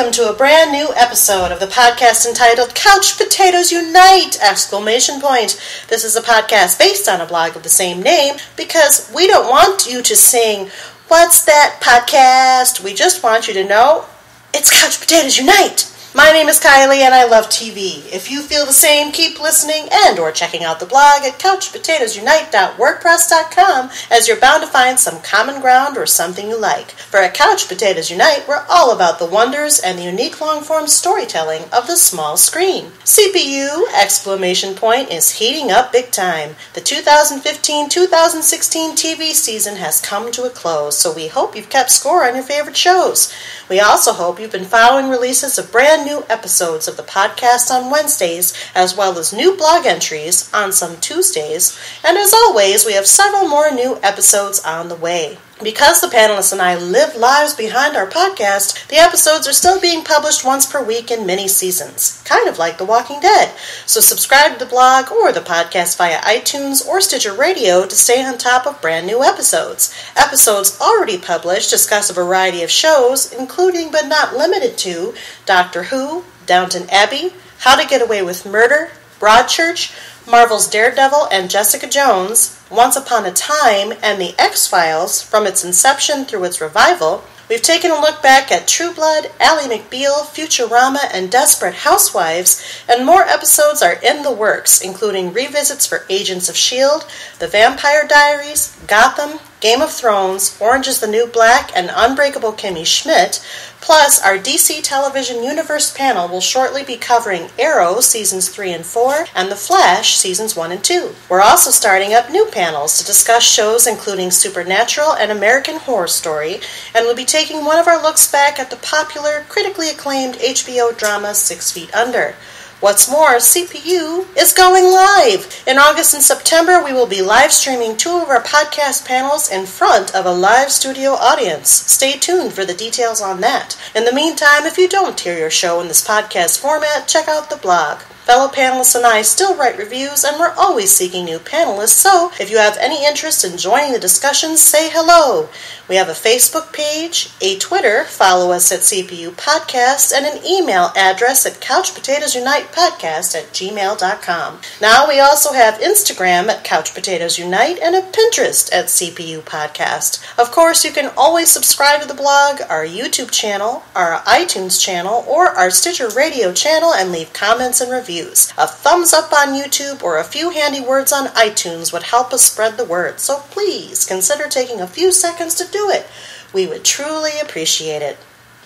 welcome to a brand new episode of the podcast entitled Couch Potatoes Unite! Exclamation point. This is a podcast based on a blog of the same name because we don't want you to sing, What's that podcast? We just want you to know it's Couch Potatoes Unite! My name is Kylie and I love TV. If you feel the same, keep listening and or checking out the blog at couchpotatoesunite.wordpress.com as you're bound to find some common ground or something you like. For at Couch Potatoes Unite, we're all about the wonders and the unique long-form storytelling of the small screen. CPU exclamation point is heating up big time. The 2015-2016 TV season has come to a close, so we hope you've kept score on your favorite shows. We also hope you've been following releases of brand new episodes of the podcast on Wednesdays, as well as new blog entries on some Tuesdays. And as always, we have several more new episodes on the way. Because the panelists and I live lives behind our podcast, the episodes are still being published once per week in many seasons, kind of like The Walking Dead. So subscribe to the blog or the podcast via iTunes or Stitcher Radio to stay on top of brand new episodes. Episodes already published discuss a variety of shows, including but not limited to Doctor Who, Downton Abbey, How to Get Away with Murder, Broadchurch, Marvel's Daredevil and Jessica Jones, Once Upon a Time, and The X Files from its inception through its revival, we've taken a look back at True Blood, Ally McBeal, Futurama, and Desperate Housewives, and more episodes are in the works, including revisits for Agents of S.H.I.E.L.D., The Vampire Diaries, Gotham, Game of Thrones, Orange is the New Black, and Unbreakable Kimmy Schmidt. Plus, our DC Television Universe panel will shortly be covering Arrow seasons 3 and 4 and The Flash seasons 1 and 2. We're also starting up new panels to discuss shows including Supernatural and American Horror Story, and we'll be taking one of our looks back at the popular, critically acclaimed HBO drama Six Feet Under. What's more, CPU is going live. In August and September, we will be live streaming two of our podcast panels in front of a live studio audience. Stay tuned for the details on that. In the meantime, if you don't hear your show in this podcast format, check out the blog. Fellow panelists and I still write reviews, and we're always seeking new panelists, so if you have any interest in joining the discussions, say hello. We have a Facebook page, a Twitter, follow us at CPU Podcast, and an email address at couchpotatoesunitepodcast at gmail.com. Now we also have Instagram at Couch Potatoes Unite and a Pinterest at CPU Podcast. Of course, you can always subscribe to the blog, our YouTube channel, our iTunes channel, or our Stitcher Radio channel and leave comments and reviews. A thumbs up on YouTube or a few handy words on iTunes would help us spread the word, so please consider taking a few seconds to do it. We would truly appreciate it.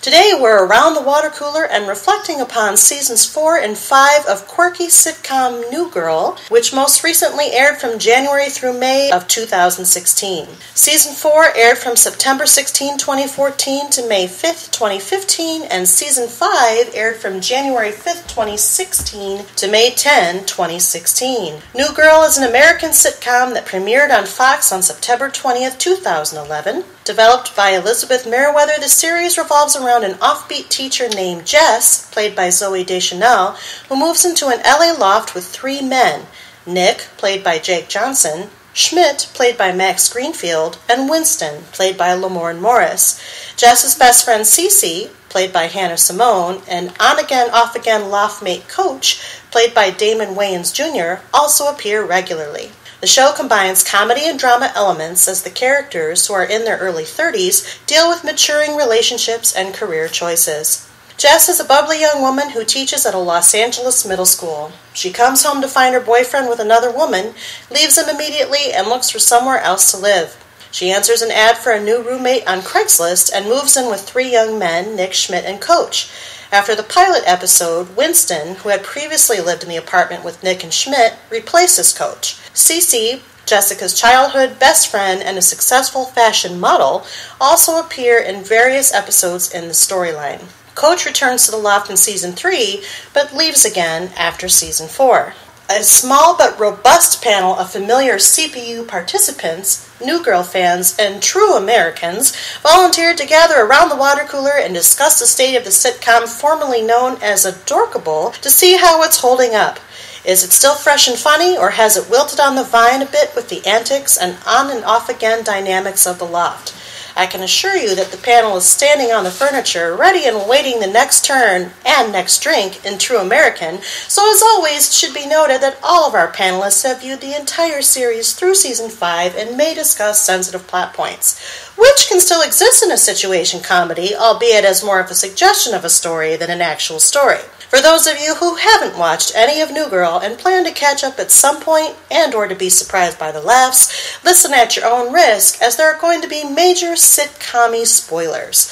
Today we're around the water cooler and reflecting upon seasons 4 and 5 of quirky sitcom New Girl, which most recently aired from January through May of 2016. Season 4 aired from September 16, 2014 to May 5, 2015, and season 5 aired from January 5, 2016 to May 10, 2016. New Girl is an American sitcom that premiered on Fox on September 20, 2011. Developed by Elizabeth Meriwether, the series revolves around an offbeat teacher named Jess, played by Zooey Deschanel, who moves into an LA loft with three men Nick, played by Jake Johnson, Schmidt, played by Max Greenfield, and Winston, played by Lamorne Morris. Jess's best friend Cece, played by Hannah Simone, and on again, off again loftmate Coach, played by Damon Wayans Jr., also appear regularly. The show combines comedy and drama elements as the characters, who are in their early 30s, deal with maturing relationships and career choices. Jess is a bubbly young woman who teaches at a Los Angeles middle school. She comes home to find her boyfriend with another woman, leaves him immediately, and looks for somewhere else to live. She answers an ad for a new roommate on Craigslist and moves in with three young men, Nick, Schmidt, and Coach. After the pilot episode, Winston, who had previously lived in the apartment with Nick and Schmidt, replaces Coach. Cece, Jessica's childhood best friend and a successful fashion model, also appear in various episodes in the storyline. Coach returns to the loft in season 3, but leaves again after season 4. A small but robust panel of familiar CPU participants, New Girl fans, and true Americans volunteered to gather around the water cooler and discuss the state of the sitcom formerly known as Adorkable to see how it's holding up. Is it still fresh and funny, or has it wilted on the vine a bit with the antics and on and off again dynamics of the loft? I can assure you that the panel is standing on the furniture, ready and waiting the next turn and next drink in true American. So, as always, it should be noted that all of our panelists have viewed the entire series through season 5 and may discuss sensitive plot points, which can still exist in a situation comedy, albeit as more of a suggestion of a story than an actual story. For those of you who haven't watched any of New Girl and plan to catch up at some point and or to be surprised by the laughs, listen at your own risk as there are going to be major sitcom spoilers.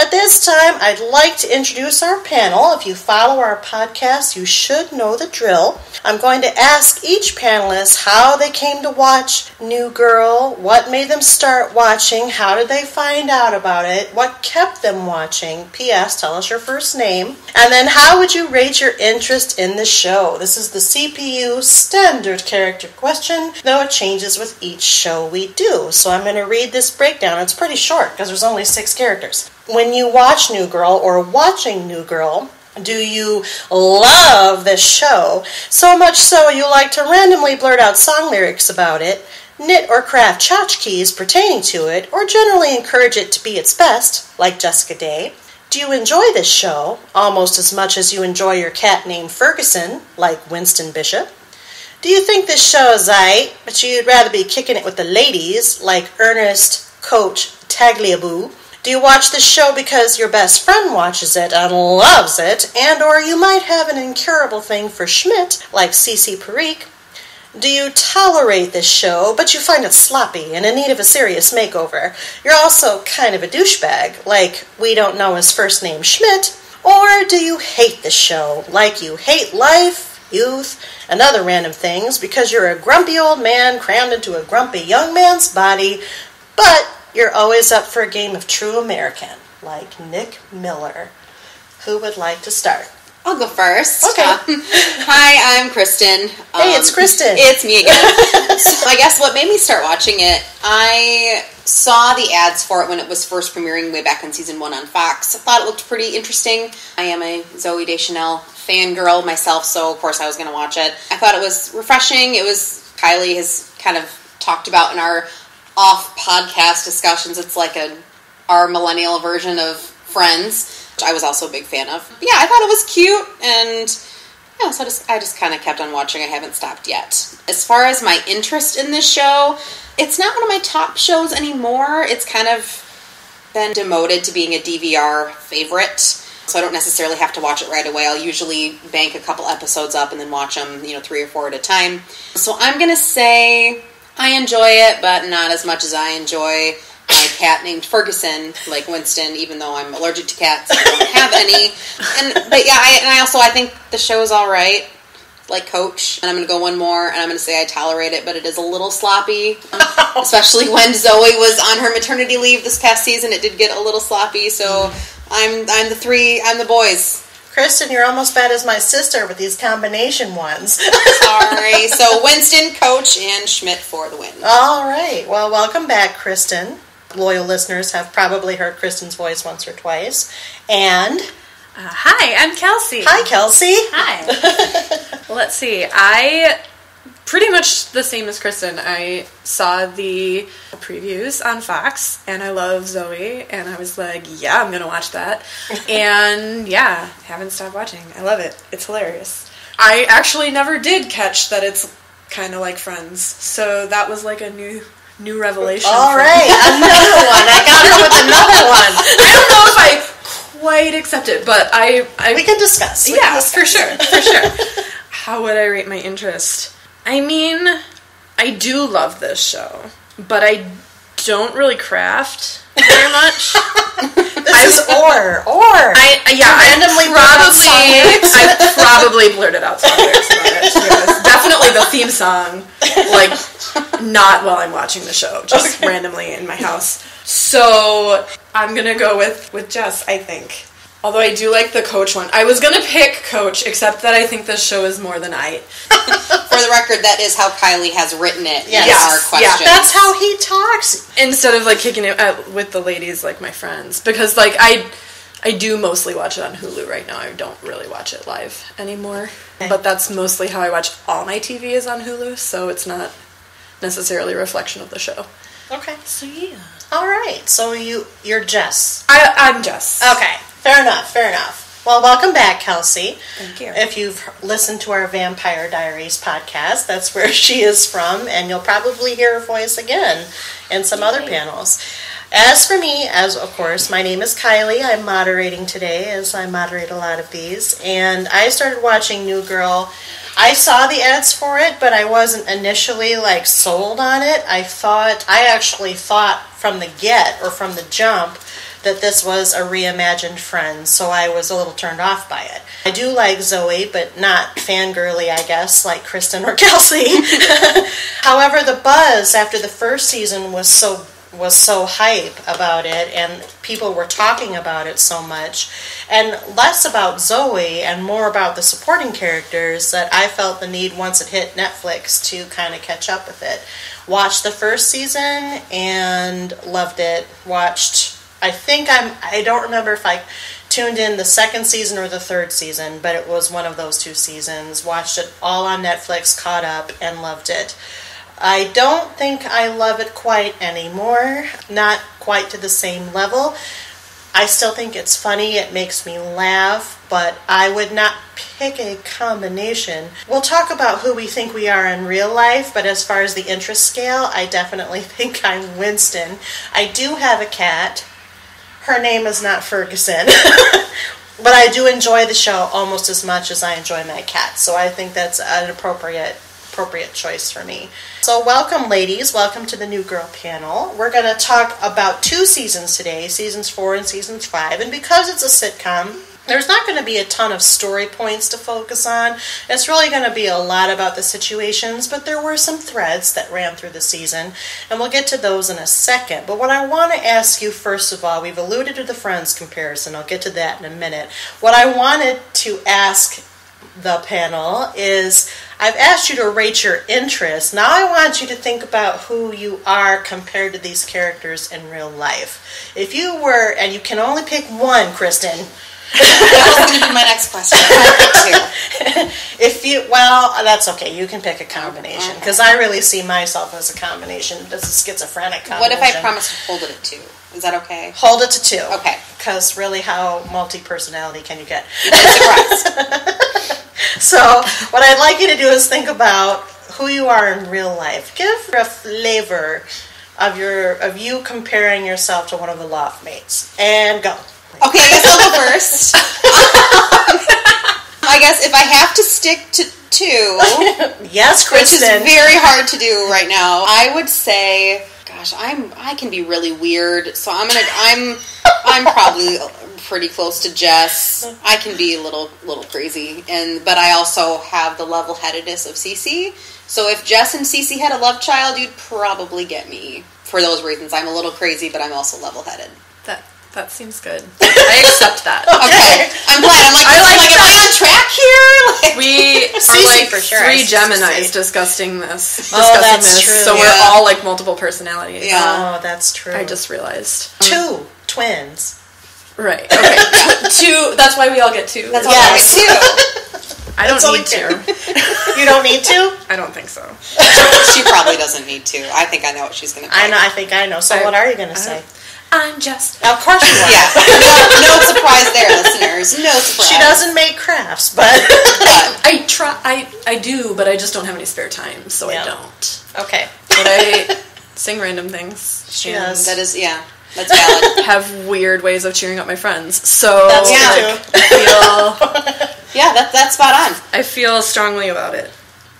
At this time, I'd like to introduce our panel. If you follow our podcast, you should know the drill. I'm going to ask each panelist how they came to watch New Girl, what made them start watching, how did they find out about it, what kept them watching. P.S. Tell us your first name. And then how would you rate your interest in the show? This is the CPU standard character question, though it changes with each show we do. So I'm going to read this breakdown. It's pretty short because there's only six characters when you watch New Girl or watching New Girl, do you love this show so much so you like to randomly blurt out song lyrics about it, knit or craft tchotchkes pertaining to it, or generally encourage it to be its best, like Jessica Day? Do you enjoy this show almost as much as you enjoy your cat named Ferguson, like Winston Bishop? Do you think this show is right, but you'd rather be kicking it with the ladies, like Ernest Coach Tagliaboo? Do you watch this show because your best friend watches it and loves it, and or you might have an incurable thing for Schmidt, like Cece Parekh? Do you tolerate this show, but you find it sloppy and in need of a serious makeover? You're also kind of a douchebag, like we don't know his first name Schmidt, or do you hate the show, like you hate life, youth, and other random things because you're a grumpy old man crammed into a grumpy young man's body, but you're always up for a game of true American, like Nick Miller. Who would like to start? I'll go first. Okay. Uh, hi, I'm Kristen. Hey, it's Kristen. It's me again. so I guess what made me start watching it, I saw the ads for it when it was first premiering way back in season one on Fox. I thought it looked pretty interesting. I am a Zooey Deschanel fangirl myself, so of course I was going to watch it. I thought it was refreshing. It was Kylie has kind of talked about in our off podcast discussions. It's like a our millennial version of Friends, which I was also a big fan of. But yeah, I thought it was cute and yeah, so I just I just kind of kept on watching. I haven't stopped yet. As far as my interest in this show, it's not one of my top shows anymore. It's kind of been demoted to being a DVR favorite. So I don't necessarily have to watch it right away. I'll usually bank a couple episodes up and then watch them, you know, three or four at a time. So I'm going to say I enjoy it, but not as much as I enjoy my cat named Ferguson, like Winston. Even though I'm allergic to cats, I don't have any. And but yeah, I, and I also I think the show is all right. Like Coach, and I'm going to go one more, and I'm going to say I tolerate it, but it is a little sloppy, especially when Zooey was on her maternity leave this past season. It did get a little sloppy, so mm. I'm I'm the three, I'm the boys. Kristen, you're almost bad as my sister with these combination ones. Sorry. so Winston, Coach, and Schmidt for the win. All right. Well, welcome back, Kristen. Loyal listeners have probably heard Kristen's voice once or twice. And Uh, hi, I'm Kelsey. hi, Kelsey. Hi. let's see. I pretty much the same as Kristen. I saw the previews on Fox, and I love Zooey, and I was like, yeah, I'm gonna watch that. and yeah, haven't stopped watching. I love it. It's hilarious. I actually never did catch that it's kind of like Friends, so that was like a new new revelation. All right, another one. I got her with another one. I don't know if I quite accept it, but I, I We can discuss. We can yeah, discuss. for sure, for sure. How would I rate my interest? I mean, I do love this show, but I don't really craft very much. This is or or. I I- yeah, I randomly probably. I probably blurted out song lyrics about it. To. Definitely the theme song, like not while I'm watching the show, just randomly in my house. So I'm gonna go with with Jess. I think. Although I do like the coach one. I was gonna pick coach, except that I think this show is more than I. For the record, that is how Kylie has written it. Yes. in Yes. our Yeah. That's how he talks. instead of like kicking it out with the ladies like my friends because like I I do mostly watch it on Hulu right now. I don't really watch it live anymore. But that's mostly how I watch all my TV is on Hulu, so it's not necessarily a reflection of the show. Okay. So yeah. All right. So you you're Jess. I, I'm Jess. Okay. Fair enough. Fair enough. Well, welcome back, Kelsey. Thank you. If you've listened to our Vampire Diaries podcast, that's where she is from, and you'll probably hear her voice again in some other panels. As for me, as of course, my name is Kylie. I'm moderating today, as I moderate a lot of these, and I started watching New Girl. I saw the ads for it, but I wasn't initially like sold on it. I thought I actually thought from the get or from the jump that this was a reimagined Friends, so I was a little turned off by it. I do like Zooey, but not fangirly, I guess, like Kristen or Kelsey. However, the buzz after the first season was so was so hype about it and people were talking about it so much and less about Zooey and more about the supporting characters that I felt the need once it hit Netflix to kind of catch up with it. Watched the first season and loved it. Watched I think I'm I don't remember if I tuned in the second season or the third season, but it was one of those two seasons. Watched it all on Netflix, caught up and loved it. I don't think I love it quite anymore, not quite to the same level. I still think it's funny, it makes me laugh, but I would not pick a combination. We'll talk about who we think we are in real life, but as far as the interest scale, I definitely think I'm Winston. I do have a cat. Her name is not Ferguson. but I do enjoy the show almost as much as I enjoy my cat, so I think that's an appropriate appropriate choice for me. So, welcome, ladies. Welcome to the New Girl panel. We're going to talk about two seasons today seasons four and seasons five. And because it's a sitcom, there's not going to be a ton of story points to focus on. It's really going to be a lot about the situations, but there were some threads that ran through the season, and we'll get to those in a second. But what I want to ask you, first of all, we've alluded to the Friends comparison. I'll get to that in a minute. What I wanted to ask the panel is I've asked you to rate your interest. Now I want you to think about who you are compared to these characters in real life. If you were, and you can only pick one, Kristen. That was going to be my next question. if you, well, that's okay. You can pick a combination because I really see myself as a combination. This a schizophrenic combination. What if I promise to hold it at two? Is that okay? Hold it to two. Okay. Because really, how multi personality can you get? So, what I'd like you to do is think about who you are in real life. Give a flavor of your of you comparing yourself to one of the loft mates, and go. Okay, I guess I'll go first. I guess if I have to stick to two, yes, which is Kristen. very hard to do right now, I would say, gosh, I'm I can be really weird. So I'm gonna I'm I'm probably pretty close to Jess. I can be a little little crazy, and but I also have the level headedness of Cece. So if Jess and Cece had a love child, you'd probably get me for those reasons. I'm a little crazy, but I'm also level headed. That that seems good. I accept that. Okay, I'm glad. I'm like, I I'm like like, am I on track here? Like, We Cece are like for sure, three I was just gonna Geminis say. discussing this. Oh, Discussing that's this. true. So Yeah. we're all like multiple personalities. Yeah. Uh, oh, that's true. I just realized. Um, two twins. Right. Okay. two. That's why we all get two. that's all Yes. I do. I don't need two. two. You don't need to. I don't think so. She probably doesn't need to. I think I know what she's going to. I know. I think I know. So, I- what are you going to I say? I'm just. Of course you are. Yeah. No, no surprise there, listeners. No surprise. She doesn't make crafts, but But I try. I I do, but I just don't have any spare time, so Yeah. I don't. okay. But I sing random things. She and does. that is, yeah, that's valid. Have weird ways of cheering up my friends. So That's Yeah. true. I feel Yeah, that, that's spot on. I feel strongly about it.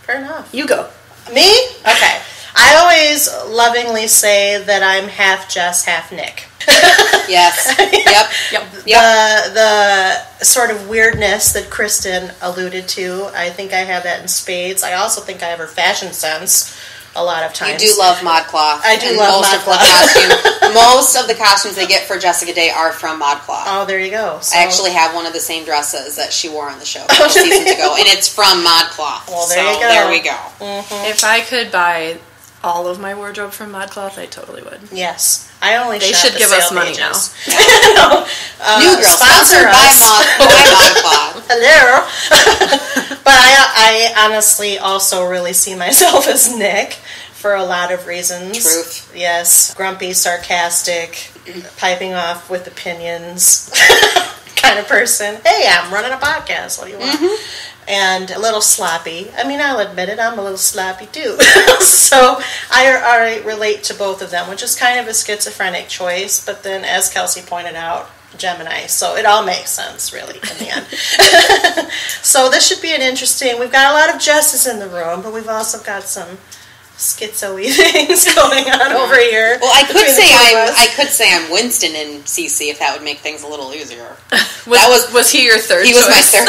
Fair enough. You go. Me? Okay. I always lovingly say that I'm half Jess, half Nick. Yes. Yep. Yep. Yep. The the sort of weirdness that Kristen alluded to, I think I have that in spades. I also think I have her fashion sense a lot of times. You do love ModCloth. I do and love most of the ModCloth. costume. most of the costumes they get for Jessica Day are from ModCloth. Oh, there you go. So, I actually have one of the same dresses that she wore on the show a couple seasons ago, and it's from ModCloth. Well, there so you go. there we go. Mm-hmm. If I could buy all of my wardrobe from ModCloth, I totally would. yes. I only They should the give us money pages. now. Uh, New Girl, sponsored by, us. Mod, by ModCloth. Hello. but I, I honestly also really see myself as Nick. for a lot of reasons. Truth. Yes. Grumpy, sarcastic, piping off with opinions kind of person. Hey, I'm running a podcast. What do you want? And a little sloppy. I mean, I'll admit it, I'm a little sloppy too. so I, I relate to both of them, which is kind of a schizophrenic choice. But then, as Kelsey pointed out, Gemini. So it all makes sense, really, in the end. so this should be an interesting. We've got a lot of Jesses in the room, but we've also got some schizo-y things going on over here. Well, I could say I'm. I could say I'm Winston in Cece if that would make things a little easier. Was, That was- was he your third? He was my third.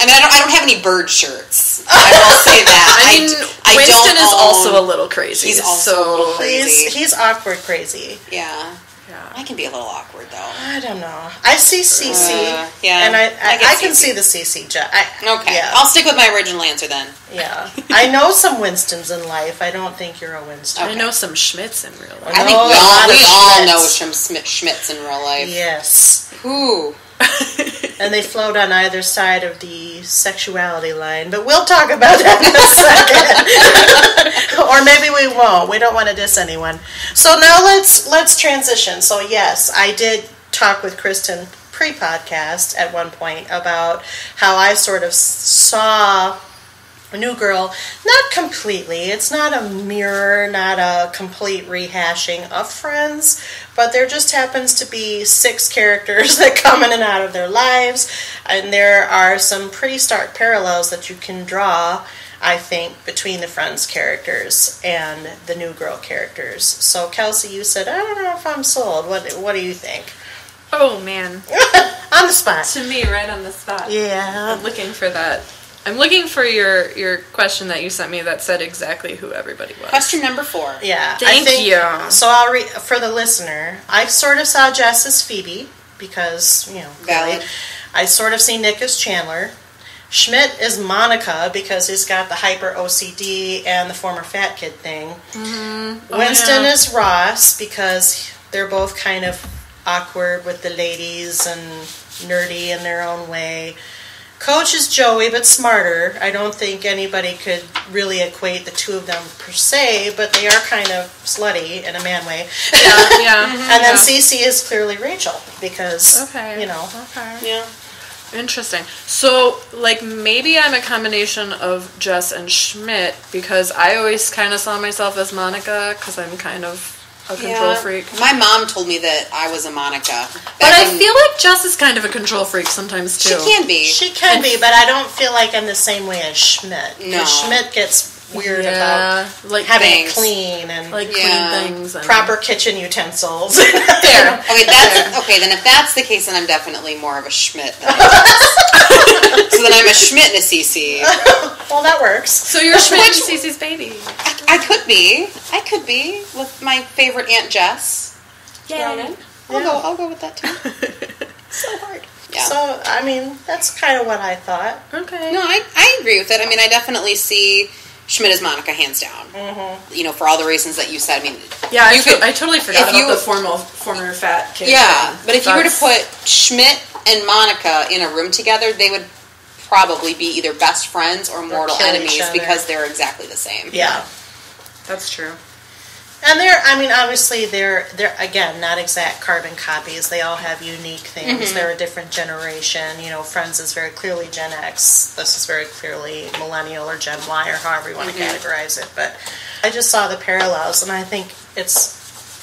I mean, I don't. I don't have any bird shirts. I will say that. I mean, d- I Winston don't is own- also a little crazy. He's also so, a little crazy. He's he's awkward crazy. Yeah, Yeah. I can be a little awkward though. I don't know. I see Cece, Uh, yeah, and I I I, I can see the Cece. Je- I, Okay, yeah, I'll stick with my original answer then. yeah. I know some Winstons in life. I don't think you're a Winston. I know some Schmidts in real life. I think we all we all know some Schmidt, Schmidts in real life. Yes, Ooh, and they float on either side of the sexuality line. But we'll talk about that in a second, or maybe we won't. We don't want to diss anyone. So now let's let's transition. So yes, I did talk with Kristen pre-podcast at one point about how I sort of saw new girl. Not completely. It's not a mirror not a complete rehashing of friends but there just happens to be six characters that come in and out of their lives and there are some pretty stark parallels that you can draw i think between the friends characters and the new girl characters. So kelsey you said i don't know if i'm sold. What, what do you think? Oh man, on the spot. To me, right on the spot. yeah. I'm looking for that. I'm looking for your your question that you sent me that said exactly who everybody was. question number four. Yeah, Thank think, you. So I'll read for the listener. I sort of saw Jess as Phoebe because you know clearly. Valid. I sort of see Nick as Chandler. Schmidt is Monica because he's got the hyper OCD and the former fat kid thing. Mm-hmm. Oh, Winston yeah. is Ross because they're both kind of awkward with the ladies and nerdy in their own way. Coach is Joey, but smarter. I don't think anybody could really equate the two of them per se, but they are kind of slutty in a man way. yeah, yeah. And mm-hmm. then yeah. Cece is clearly Rachel because, Okay. you know, Okay. Yeah. Interesting. So, like, maybe I'm a combination of Jess and Schmidt because I always kind of saw myself as Monica because I'm kind of a control Yeah. freak. My mom told me that I was a Monica. But I feel like Jess is kind of a control freak sometimes too. she can be. she can be, but I don't feel like I'm the same way as Schmidt. No. Schmidt gets weird about like having Things. it clean and like Yeah. clean things and proper kitchen utensils. Fair. Okay, that's okay. Then if that's the case, then I'm definitely more of a Schmidt. Than so then I'm a Schmidt and a Cece. well, that works. So you're a Schmidt and Cece's baby. I, I could be. I could be with my favorite Aunt Jess. thrown in. I'll go. I'll go with that too. So hard. Yeah. So, I mean, that's kind of what I thought. Okay. No, I, I agree with it. I mean, I definitely see Schmidt is Monica hands down. Mm-hmm. You know, for all the reasons that you said. I mean, Yeah, I, could- I totally forgot about you- the formal former fat kid. Yeah, but if you were to put Schmidt and Monica in a room together, they would probably be either best friends or mortal enemies because they're exactly the same. Yeah. that's true. And they're, I mean, obviously they're, they're again not exact carbon copies. They all have unique things. Mm-hmm. They're a different generation. You know, Friends is very clearly Gen X. This is very clearly millennial or Gen Y or however you want Mm-hmm. to categorize it. But I just saw the parallels, and I think it's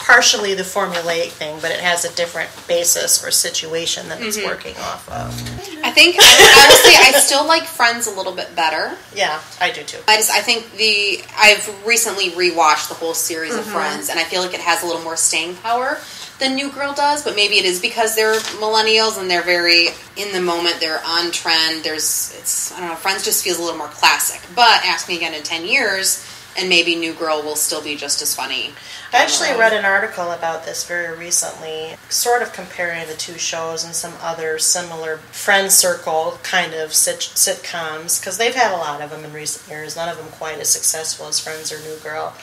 partially the formulaic thing, but it has a different basis or situation that Mm-hmm. it's working off of. I think I, I I still like Friends a little bit better. Yeah, I do too. I just I think the I've recently rewatched the whole series of Friends, and I feel like it has a little more staying power than New Girl does. But maybe it is because they're millennials and they're very in the moment. They're on trend. There's it's I don't know. Friends just feels a little more classic. But ask me again in ten years, and maybe New Girl will still be just as funny. I actually um, read an article about this very recently, sort of comparing the two shows and some other similar friend circle kind of sit- sitcoms, because they've had a lot of them in recent years, none of them quite as successful as Friends or New Girl.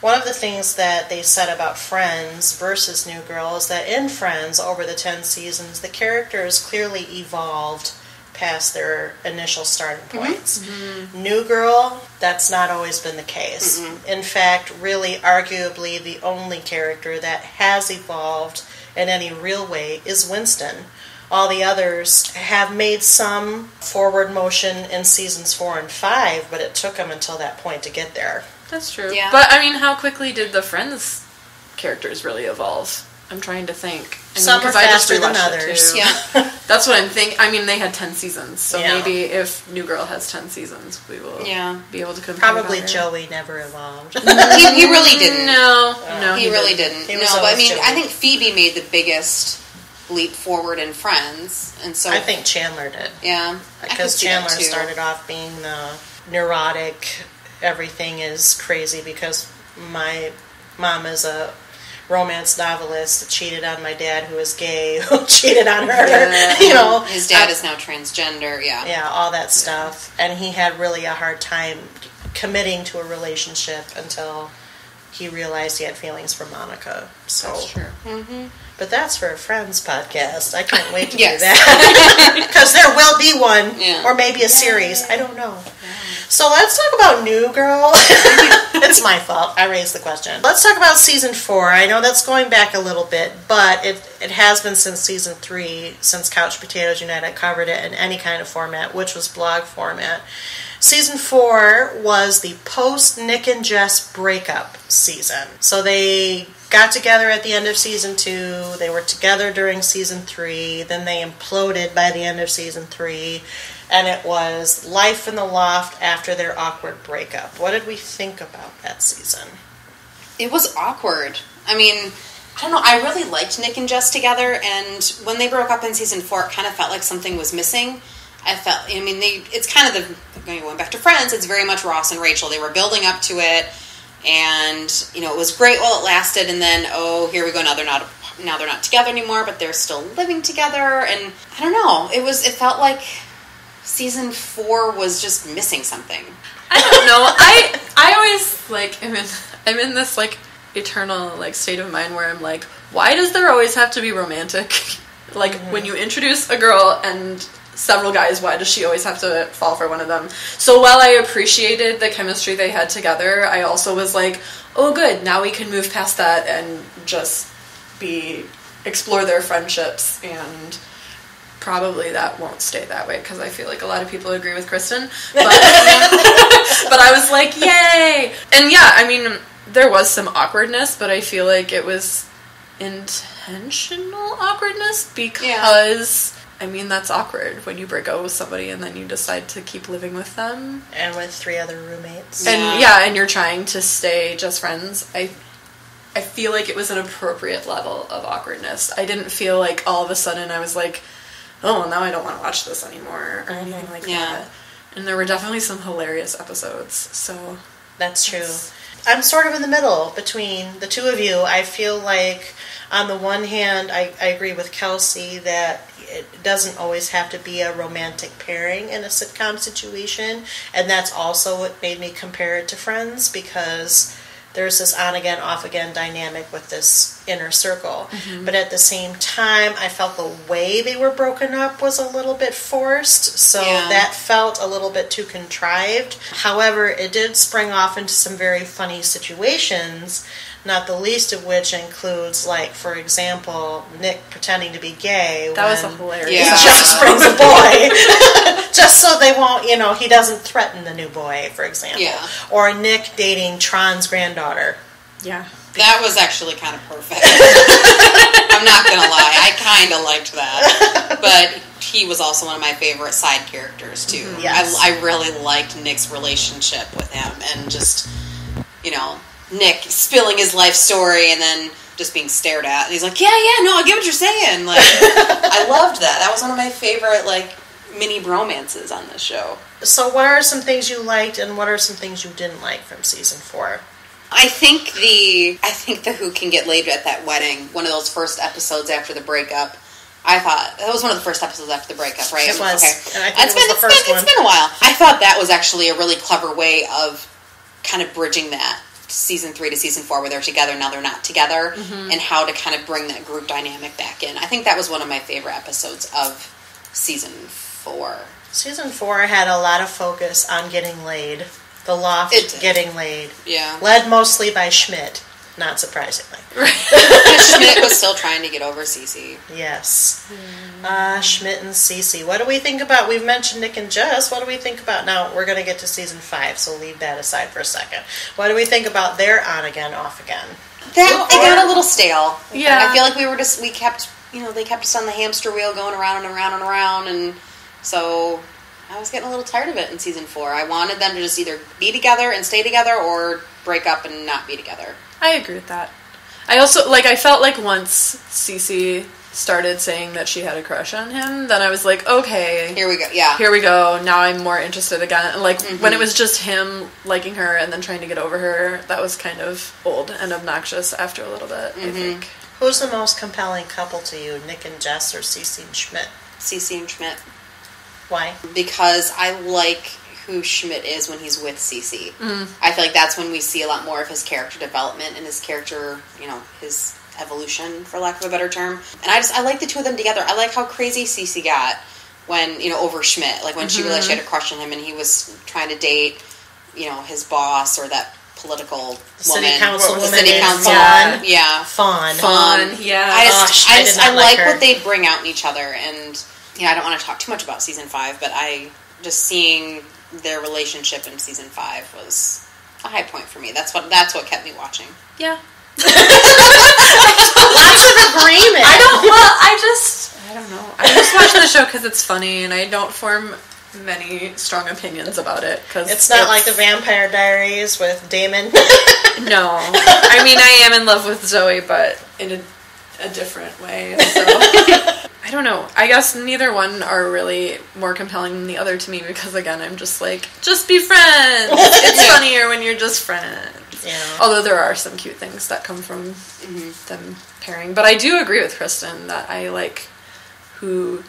One of the things that they said about Friends versus New Girl is that in Friends, over the 10 seasons, the characters clearly evolved past their initial starting mm-hmm. points. Mm-hmm. New Girl, that's not always been the case. In fact, really, arguably, the only character that has evolved in any real way is Winston. All the others have made some forward motion in seasons four and five, but it took them until that point to get there. That's true. Yeah. But I mean, how quickly did the Friends characters really evolve? I'm trying to think. I mean, Some are 'cause I just faster than others. Yeah. That's what I'm thinking. I mean, they had 10 seasons, so Yeah. maybe if New Girl has 10 seasons, we will Yeah. be able to compare. Probably better. Joey never evolved. he, he really didn't. No, no, he, really didn't. He no, but I mean, Joey. I think Phoebe made the biggest leap forward in Friends, and so I think Chandler did. yeah, because see that Chandler too. started off being the neurotic, everything is crazy because my mom is a romance novelist that cheated on my dad who is gay, who cheated on her, Yeah. you know. His dad Uh, is now transgender. Yeah. yeah, all that stuff. And he had really a hard time committing to a relationship until he realized he had feelings for Monica. So That's true. Mm-hmm. But that's for a Friends podcast. I can't wait to Yes. do that. Because there will be one, Yeah. or maybe a series. I don't know. So let's talk about New Girl. it's my fault. I raised the question. Let's talk about season four. I know that's going back a little bit, but it, it has been since season three, since Couch Potatoes United covered it in any kind of format, which was blog format. Season four was the post Nick and Jess breakup season. So they got together at the end of season two. They were together during season three. Then they imploded by the end of season three. And it was life in the loft after their awkward breakup. What did we think about that season? It was awkward. I mean, I don't know. I really liked Nick and Jess together, and when they broke up in season four, it kind of felt like something was missing. I felt. I mean, they. It's kind of the going back to Friends. It's very much Ross and Rachel. They were building up to it, and you know, it was great while it lasted, and then oh, here we go. Now they're not. Now they're not together anymore, but they're still living together, and I don't know. It was. It felt like season four was just missing something. I don't know. I I always like I'm in I'm in this like eternal like state of mind where I'm like, why does there always have to be romantic? like when mm-hmm. you introduce a girl and several guys, why does she always have to fall for one of them? So while I appreciated the chemistry they had together, I also was like, oh good, now we can move past that and just be explore their friendships and probably that won't stay that way because I feel like a lot of people agree with Kristen. But, but I was like, yay! And yeah, I mean, there was some awkwardness, but I feel like it was intentional awkwardness because. I mean, that's awkward when you break up with somebody and then you decide to keep living with them. And with three other roommates. And Yeah. yeah, and you're trying to stay just friends. I I feel like it was an appropriate level of awkwardness. I didn't feel like all of a sudden I was like, oh, well, now I don't want to watch this anymore or mm-hmm. anything like Yeah. that. And there were definitely some hilarious episodes. So That's true. Yes. I'm sort of in the middle between the two of you. I feel like, on the one hand, I, I agree with Kelsey that it doesn't always have to be a romantic pairing in a sitcom situation. And that's also what made me compare it to Friends because there's this on again, off again dynamic with this inner circle. Mm-hmm. But at the same time, I felt the way they were broken up was a little bit forced. So Yeah. that felt a little bit too contrived. However, it did spring off into some very funny situations, not the least of which includes, like, for example, Nick pretending to be gay. that was a when hilarious. Yeah. He just brings a boy. just so they won't, you know, he doesn't threaten the new boy, for example. Yeah. Or Nick dating Tran's granddaughter. Yeah. That was actually kind of perfect. I'm not gonna lie, I kind of liked that, but he was also one of my favorite side characters too. Mm-hmm. Yes. I, I really liked Nick's relationship with him, and just you know Nick spilling his life story and then just being stared at, and he's like, "Yeah, yeah, no, I get what you're saying." Like, I loved that. That was one of my favorite like mini bromances on this show. So, what are some things you liked, and what are some things you didn't like from season four? I think the I think the Who Can Get Laid at that wedding, one of those first episodes after the breakup. I thought that was one of the first episodes after the breakup, right? It was, Okay. and I think it's it was been, it's been. It's been a while. I thought that was actually a really clever way of kind of bridging that season three to season four, where they're together now they're not together, Mm-hmm. and how to kind of bring that group dynamic back in. I think that was one of my favorite episodes of season four. Season four had a lot of focus on getting laid. The loft It getting laid. Yeah. Led mostly by Schmidt, not surprisingly. Schmidt was still trying to get over Cece. Yes. Uh, Schmidt and Cece. What do we think about? We've mentioned Nick and Jess. What do we think about now? We're going to get to season five, so leave that aside for a second. What do we think about their on again, off again? That it got a little stale. Yeah. I feel like we were just we kept you know they kept us on the hamster wheel going around and around and around, and so I was getting a little tired of it in season four. I wanted them to just either be together and stay together or break up and not be together. I agree with that. I also like. I felt like once Cece started saying that she had a crush on him, then I was like, okay, Here we go. Yeah. here we go. Now I'm more interested again. Like when Mm-hmm. it was just him liking her and then trying to get over her, that was kind of old and obnoxious after a little bit. Mm-hmm. I think. Who's the most compelling couple to you, Nick and Jess or Cece and Schmidt? Cece and Schmidt Why? because I like who Schmidt is when he's with Cece. I feel like that's when we see a lot more of his character development and his character, you know, his evolution, for lack of a better term. And I just I like the two of them together. I like how crazy Cece got when you know over Schmidt, like when she realized she had a crush on him and he was trying to date, you know, his boss or that political city woman, councilwoman the city council, Fawn. yeah, Fawn. Fun, Um, yeah. I just, Gosh, I, I just, not I like like what they bring out in each other, and yeah, I don't want to talk too much about season five, but I just seeing their relationship in season five was a high point for me. That's what that's what kept me watching. yeah. Lots of agreement. I don't. Well, I just. I don't know. I just watch the show because it's funny, and I don't form many strong opinions about it because It's not like the Vampire Diaries with Damon. No, I mean I am in love with Zooey, but in a, a different way. So I don't know. I guess neither one are really more compelling than the other to me because again, I'm just like, just be friends. It's Yeah. funnier when you're just friends. yeah. Although there are some cute things that come from mm-hmm. them pairing, but I do agree with Kristen that I like who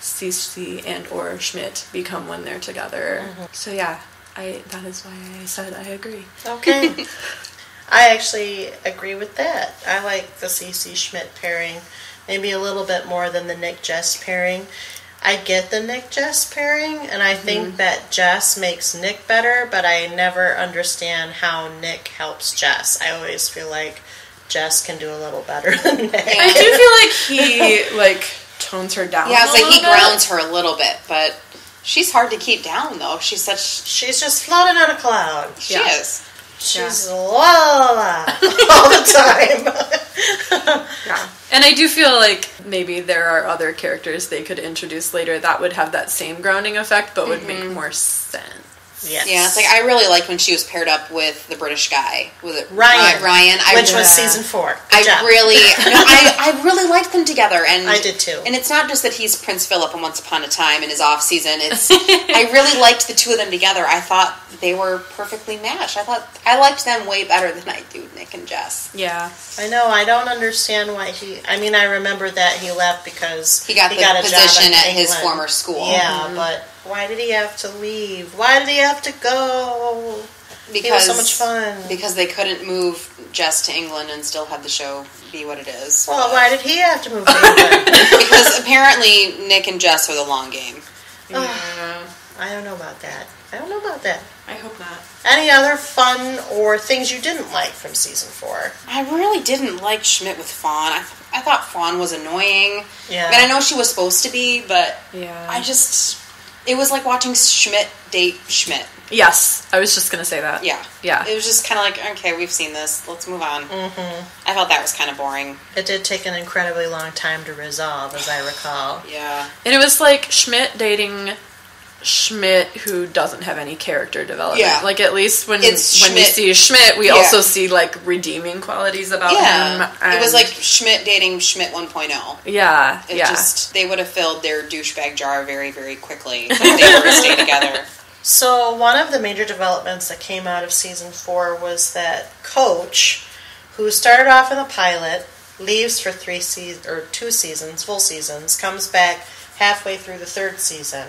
Cece and or Schmidt become when they're together. Mm-hmm. So yeah, I that is why I said I agree. Okay. I actually agree with that. I like the Cece Schmidt pairing maybe a little bit more than the Nick Jess pairing. I get the Nick Jess pairing, and I think mm-hmm. that Jess makes Nick better, but I never understand how Nick helps Jess. I always feel like Jess can do a little better than Nick. I do feel like he like tones her down. Yeah, it's like he bit. grounds her a little bit, but she's hard to keep down though. She's such She's just floating on a cloud. she Yeah. is. She's la la la all the time. Yeah, and I do feel like maybe there are other characters they could introduce later that would have that same grounding effect, but would make mm-hmm. more sense. Yes. Yeah, it's like I really liked when she was paired up with the British guy. Was it Ryan. Ry- Ryan, I which was Yeah. season four. Good I job. really, no, I, I really liked them together, and I did too. And it's not just that he's Prince Philip in Once Upon a Time in his off season. It's I really liked the two of them together. I thought they were perfectly matched. I thought I liked them way better than I do Nick and Jess. Yeah, I know. I don't understand why he. I mean, I remember that he left because He got the a job position in at his former school. Yeah, mm-hmm. but why did he have to leave? Why did he have to go? because so much fun. Because they couldn't move Jess to England and still have the show be what it is. Well, why did he have to move to England? because apparently Nick and Jess are the long game. yeah. I don't know about that. I don't know about that. I hope not. Any other fun or things you didn't like from season four? I really didn't like Schmidt with Fawn. I, I thought Fawn was annoying. Yeah. I mean, I know she was supposed to be, but Yeah. I just. It was like watching Schmidt date Schmidt. Yes, I was just gonna say that. Yeah. Yeah. It was just kind of like, okay, we've seen this. Let's move on. Mm-hmm. I felt that was kind of boring. It did take an incredibly long time to resolve, as I recall. Yeah. And it was like Schmidt dating Schmidt who doesn't have any character development. Yeah. Like at least when It's when we see Schmidt, we Yeah. also see like redeeming qualities about Yeah. him. It was like Schmidt dating Schmidt 1.0. yeah, It yeah. just, they would have filled their douchebag jar very, very quickly if they were to stay together. So one of the major developments that came out of season four was that Coach, who started off in the pilot, leaves for three se- or two seasons, full seasons, comes back halfway through the third season,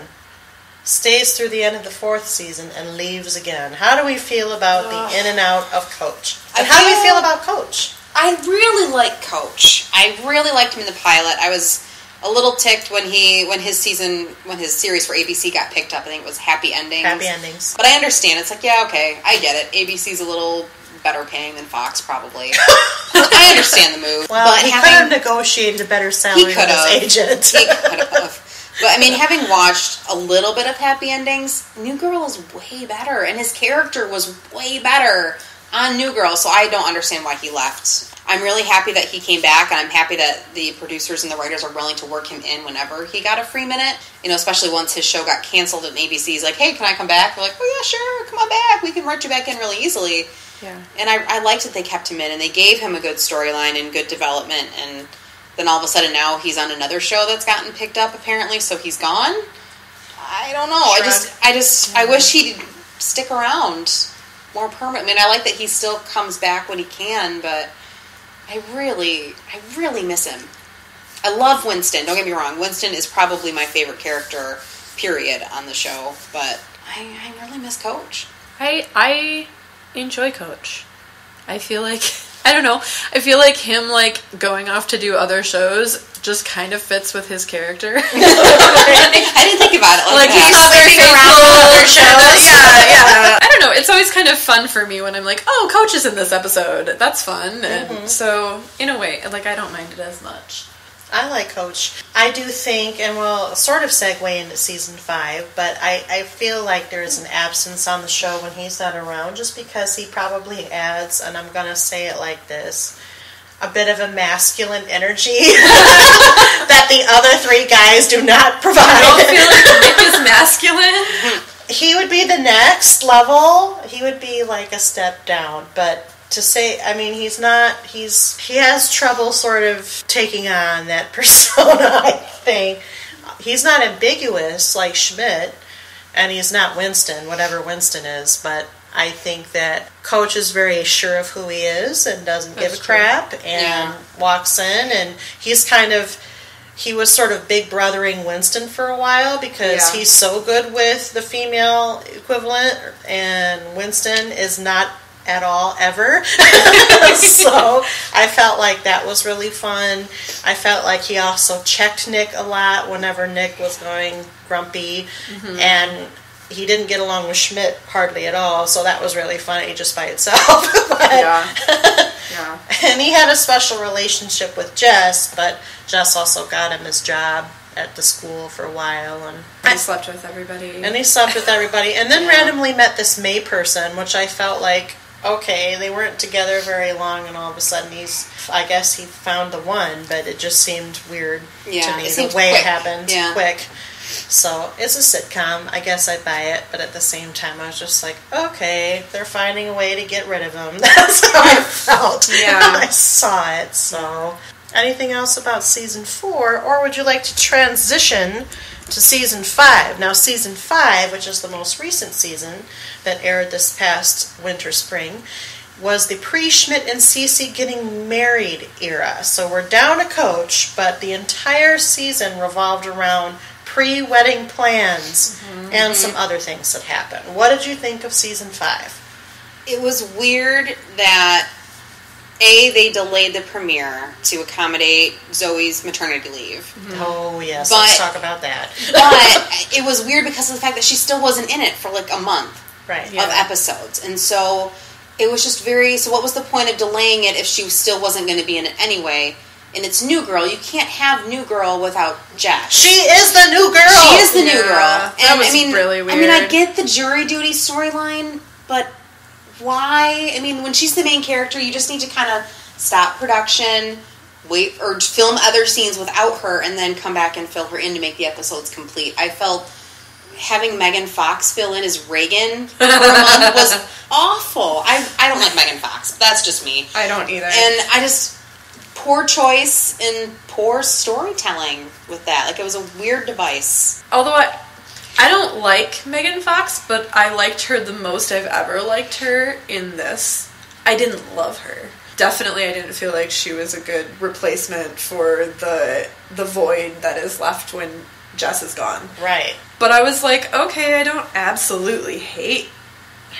stays through the end of the fourth season, and leaves again. How do we feel about the in and out of Coach? And I how do we feel- feel about Coach? I really like Coach. I really liked him in the pilot. I was a little ticked when he when his season when his series for ABC got picked up. I think it was Happy Endings. Happy endings. But I understand. It's like, yeah, okay, I get it. ABC's a little better paying than Fox, probably. I understand the move. Well, but he could have negotiated a better salary with his agent. He could have. But I mean, having watched a little bit of Happy Endings, New Girl is way better, and his character was way better on New Girl. So I don't understand why he left. I'm really happy that he came back, and I'm happy that the producers and the writers are willing to work him in whenever he got a free minute. You know, especially once his show got canceled and ABC's like, "Hey, can I come back?" We're like, "Oh yeah, sure, come on back. We can write you back in really easily." Yeah. And I, I liked that they kept him in and they gave him a good storyline and good development. And then all of a sudden now he's on another show that's gotten picked up apparently, so he's gone. I don't know. I just, I just, I wish he'd stick around more permanent. I mean, I like that he still comes back when he can, but I really, I really miss him. I love Winston. Don't get me wrong. Winston is probably my favorite character, period, on the show. But I, I really miss Coach. I I enjoy Coach. I feel like I don't know. I feel like him like going off to do other shows just kind of fits with his character. I didn't think about it like, like he's that. other sleeping around other shows. Yeah, yeah. I don't know. It's always kind of fun for me when I'm like, oh, Coach is in this episode. That's fun. And mm-hmm. so in a way, like I don't mind it as much. I like Coach. I do think, and we'll sort of segue into season five, but I, I feel like there's an absence on the show when he's not around just because he probably adds, and I'm going to say it like this, a bit of a masculine energy that the other three guys do not provide. I don't feel like Nick is masculine. he would be the next level. He would be like a step down, but to say, I mean, he's not. He's he has trouble sort of taking on that persona. I think he's not ambiguous like Schmidt, and he's not Winston, whatever Winston is. But I think that Coach is very sure of who he is and doesn't give a That's true. crap, and Yeah. walks in, and he's kind of. He was sort of big brothering Winston for a while because Yeah. he's so good with the female equivalent, and Winston is not at all ever. so I felt like that was really fun. I felt like he also checked Nick a lot whenever Nick was going grumpy, mm-hmm. and he didn't get along with Schmidt hardly at all. So that was really funny just by itself. But- Yeah. Yeah. and he had a special relationship with Jess, but Jess also got him his job at the school for a while, and I slept with everybody. and he slept with everybody, and then randomly met this May person, which I felt like okay, they weren't together very long, and all of a sudden he's, I guess he found the one, but it just seemed weird Yeah, to me the way quick. it happened, Yeah. quick. So it's a sitcom. I guess I buy it, but at the same time, I was just like, okay, they're finding a way to get rid of him. That's how I felt Yeah. I saw it. So, anything else about season four, or would you like to transition to season five? Now, season five, which is the most recent season that aired this past winter spring, was the pre Schmidt and Cece getting married era. So we're down a coach, but the entire season revolved around pre wedding plans mm-hmm. and some other things that happened. What did you think of season five? It was weird that a they delayed the premiere to accommodate Zooey's maternity leave, mm-hmm. Oh, yes, But- let's talk about that. but it was weird because of the fact that she still wasn't in it for like a month Right. Yeah. of episodes, and so it was just very. So what was the point of delaying it if she still wasn't going to be in it anyway? And it's New Girl. You can't have New Girl without Jess. She is the new girl. She is the new Yeah, girl. that And was I mean, really I mean, I get the jury duty storyline, but why? I mean, when she's the main character, you just need to kind of stop production, wait, or film other scenes without her, and then come back and fill her in to make the episodes complete. I felt having Megan Fox fill in as Reagan for a month was awful. I I don't like Megan Fox. That's just me. I don't either. And I just poor choice and poor storytelling with that. Like it was a weird device. Although I, I don't like Megan Fox, but I liked her the most I've ever liked her in this. I didn't love her. Definitely, I didn't feel like she was a good replacement for the the void that is left when Jess is gone. Right. But I was like, okay, I don't absolutely hate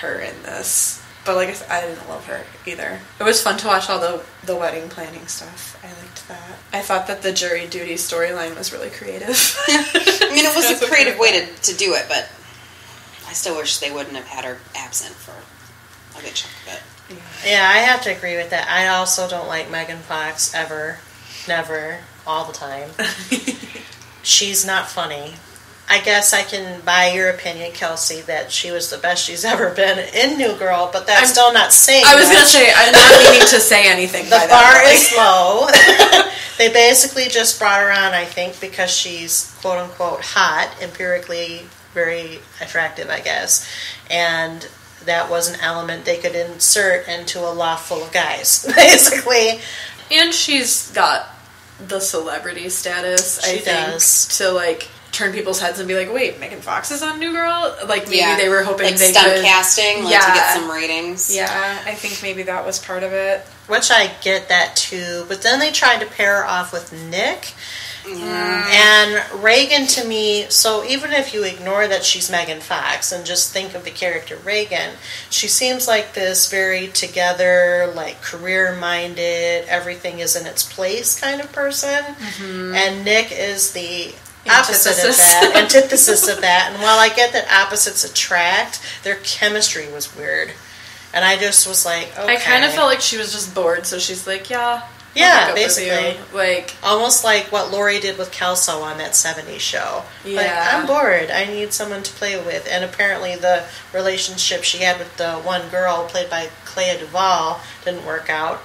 her in this. but like I said, I didn't love her either. It was fun to watch all the the wedding planning stuff. I liked that. I thought that the jury duty storyline was really creative. I mean, it was That's a creative way to, to do it, but I still wish they wouldn't have had her absent for a good chunk of it. Yeah, I have to agree with that. I also don't like Megan Fox ever, never, all the time. She's not funny. I guess I can buy your opinion, Kelsey, that she was the best she's ever been in New Girl, but that's I'm- still not saying. I was gonna say I'm not meaning to say anything. the bar is low. they basically just brought her on, I think, because she's quote unquote hot, empirically very attractive, I guess, and that was an element they could insert into a loft full of guys, basically. And she's got the celebrity status, I She think, does. to like turn people's heads and be like, "Wait, Megan Fox is on New Girl." Like maybe yeah, they were hoping like they stunt could. casting, like to get some ratings. Yeah, I think maybe that was part of it. Which I get that too, but then they tried to pair her off with Nick. And Reagan to me, so even if you ignore that she's Megan Fox and just think of the character Reagan, she seems like this very together, like career minded, everything is in its place kind of person. Mm-hmm. And Nick is the opposite of Antithesis. that, antithesis of that. And while I get that opposites attract, their chemistry was weird. And I just was like, okay. I kind of felt like she was just bored, so she's like, "Yeah, Yeah, hook up with you." basically. Like, almost like what Laurie did with Kelso on that 70s show. Like, Yeah. I'm bored. I need someone to play with. And apparently, the relationship she had with the one girl played by Clea Duvall didn't work out.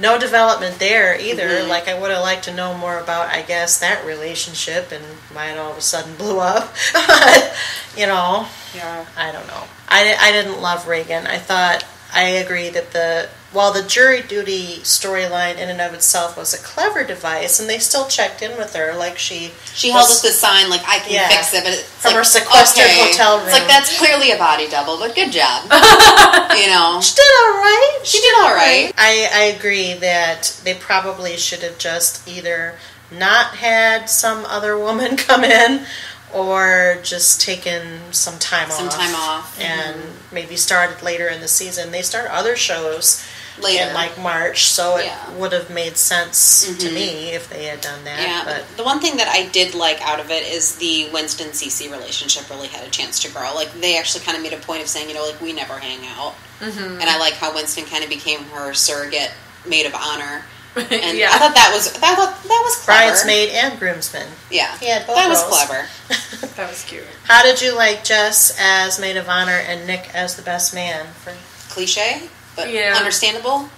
No development there either. Mm-hmm. Like, I would have liked to know more about, I guess, that relationship and why it all of a sudden blew up. but, you know, yeah, I don't know. I, I didn't love Reagan. I thought I agree that the while the jury duty storyline in and of itself was a clever device, and they still checked in with her like she She held up the sign like I can Yeah. fix it, but it's From like, her sequestered okay. hotel It's like that's clearly a body double, but good job. you know, She did all right. She did all right. I, I agree that they probably should have just either not had some other woman come in or just taken some time Some off. Some time off. Mm-hmm. And maybe started later in the season. They start other shows later. in like March, so it Yeah. would have made sense to Mhm. me if they had done that. Yeah, But the one thing that I did like out of it is the Winston Cece relationship really had a chance to grow. Like they actually kind of made a point of saying, you know, like we never hang out, Mm-hmm. and I like how Winston kind of became her surrogate maid of honor. And yeah. I thought that was that, thought that was clever. bridesmaid and groomsman. Yeah, He had both that was clever. that was cute. How did you like Jess as maid of honor and Nick as the best man? For Cliche, but Yeah. understandable.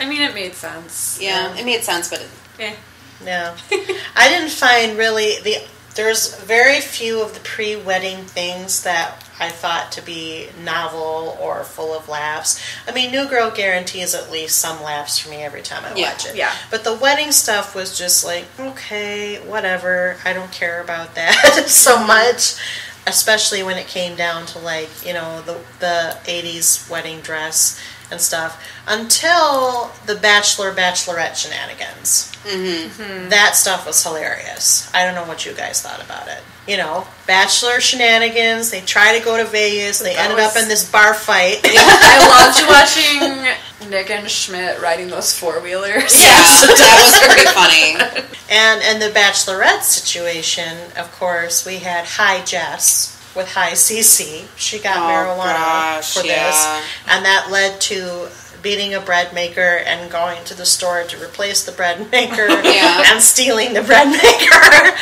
I mean, it made sense. Yeah, it made sense, but it. Yeah. I didn't find really the there's very few of the pre-wedding things that I thought to be novel or full of laughs. I mean, New Girl guarantees at least some laughs for me every time I Yeah, watch it. yeah. But the wedding stuff was just like, okay, whatever. I don't care about that so much. Especially when it came down to like, you know, the the 80s wedding dress and stuff. Until the Bachelor Bachelorette shenanigans mm-hmm. Mm-hmm. that stuff was hilarious. I don't know what you guys thought about it. You know, bachelor shenanigans. They try to go to Vegas. They That ended was- up in this bar fight. I loved watching Nick and Schmidt riding those four wheelers. yeah, that was pretty funny. and and the bachelorette situation, of course, we had High Jess with High Cece. She got Oh, marijuana gosh, for yeah. this, and that led to beating a bread maker and going to the store to replace the bread maker Yeah. and stealing the bread maker.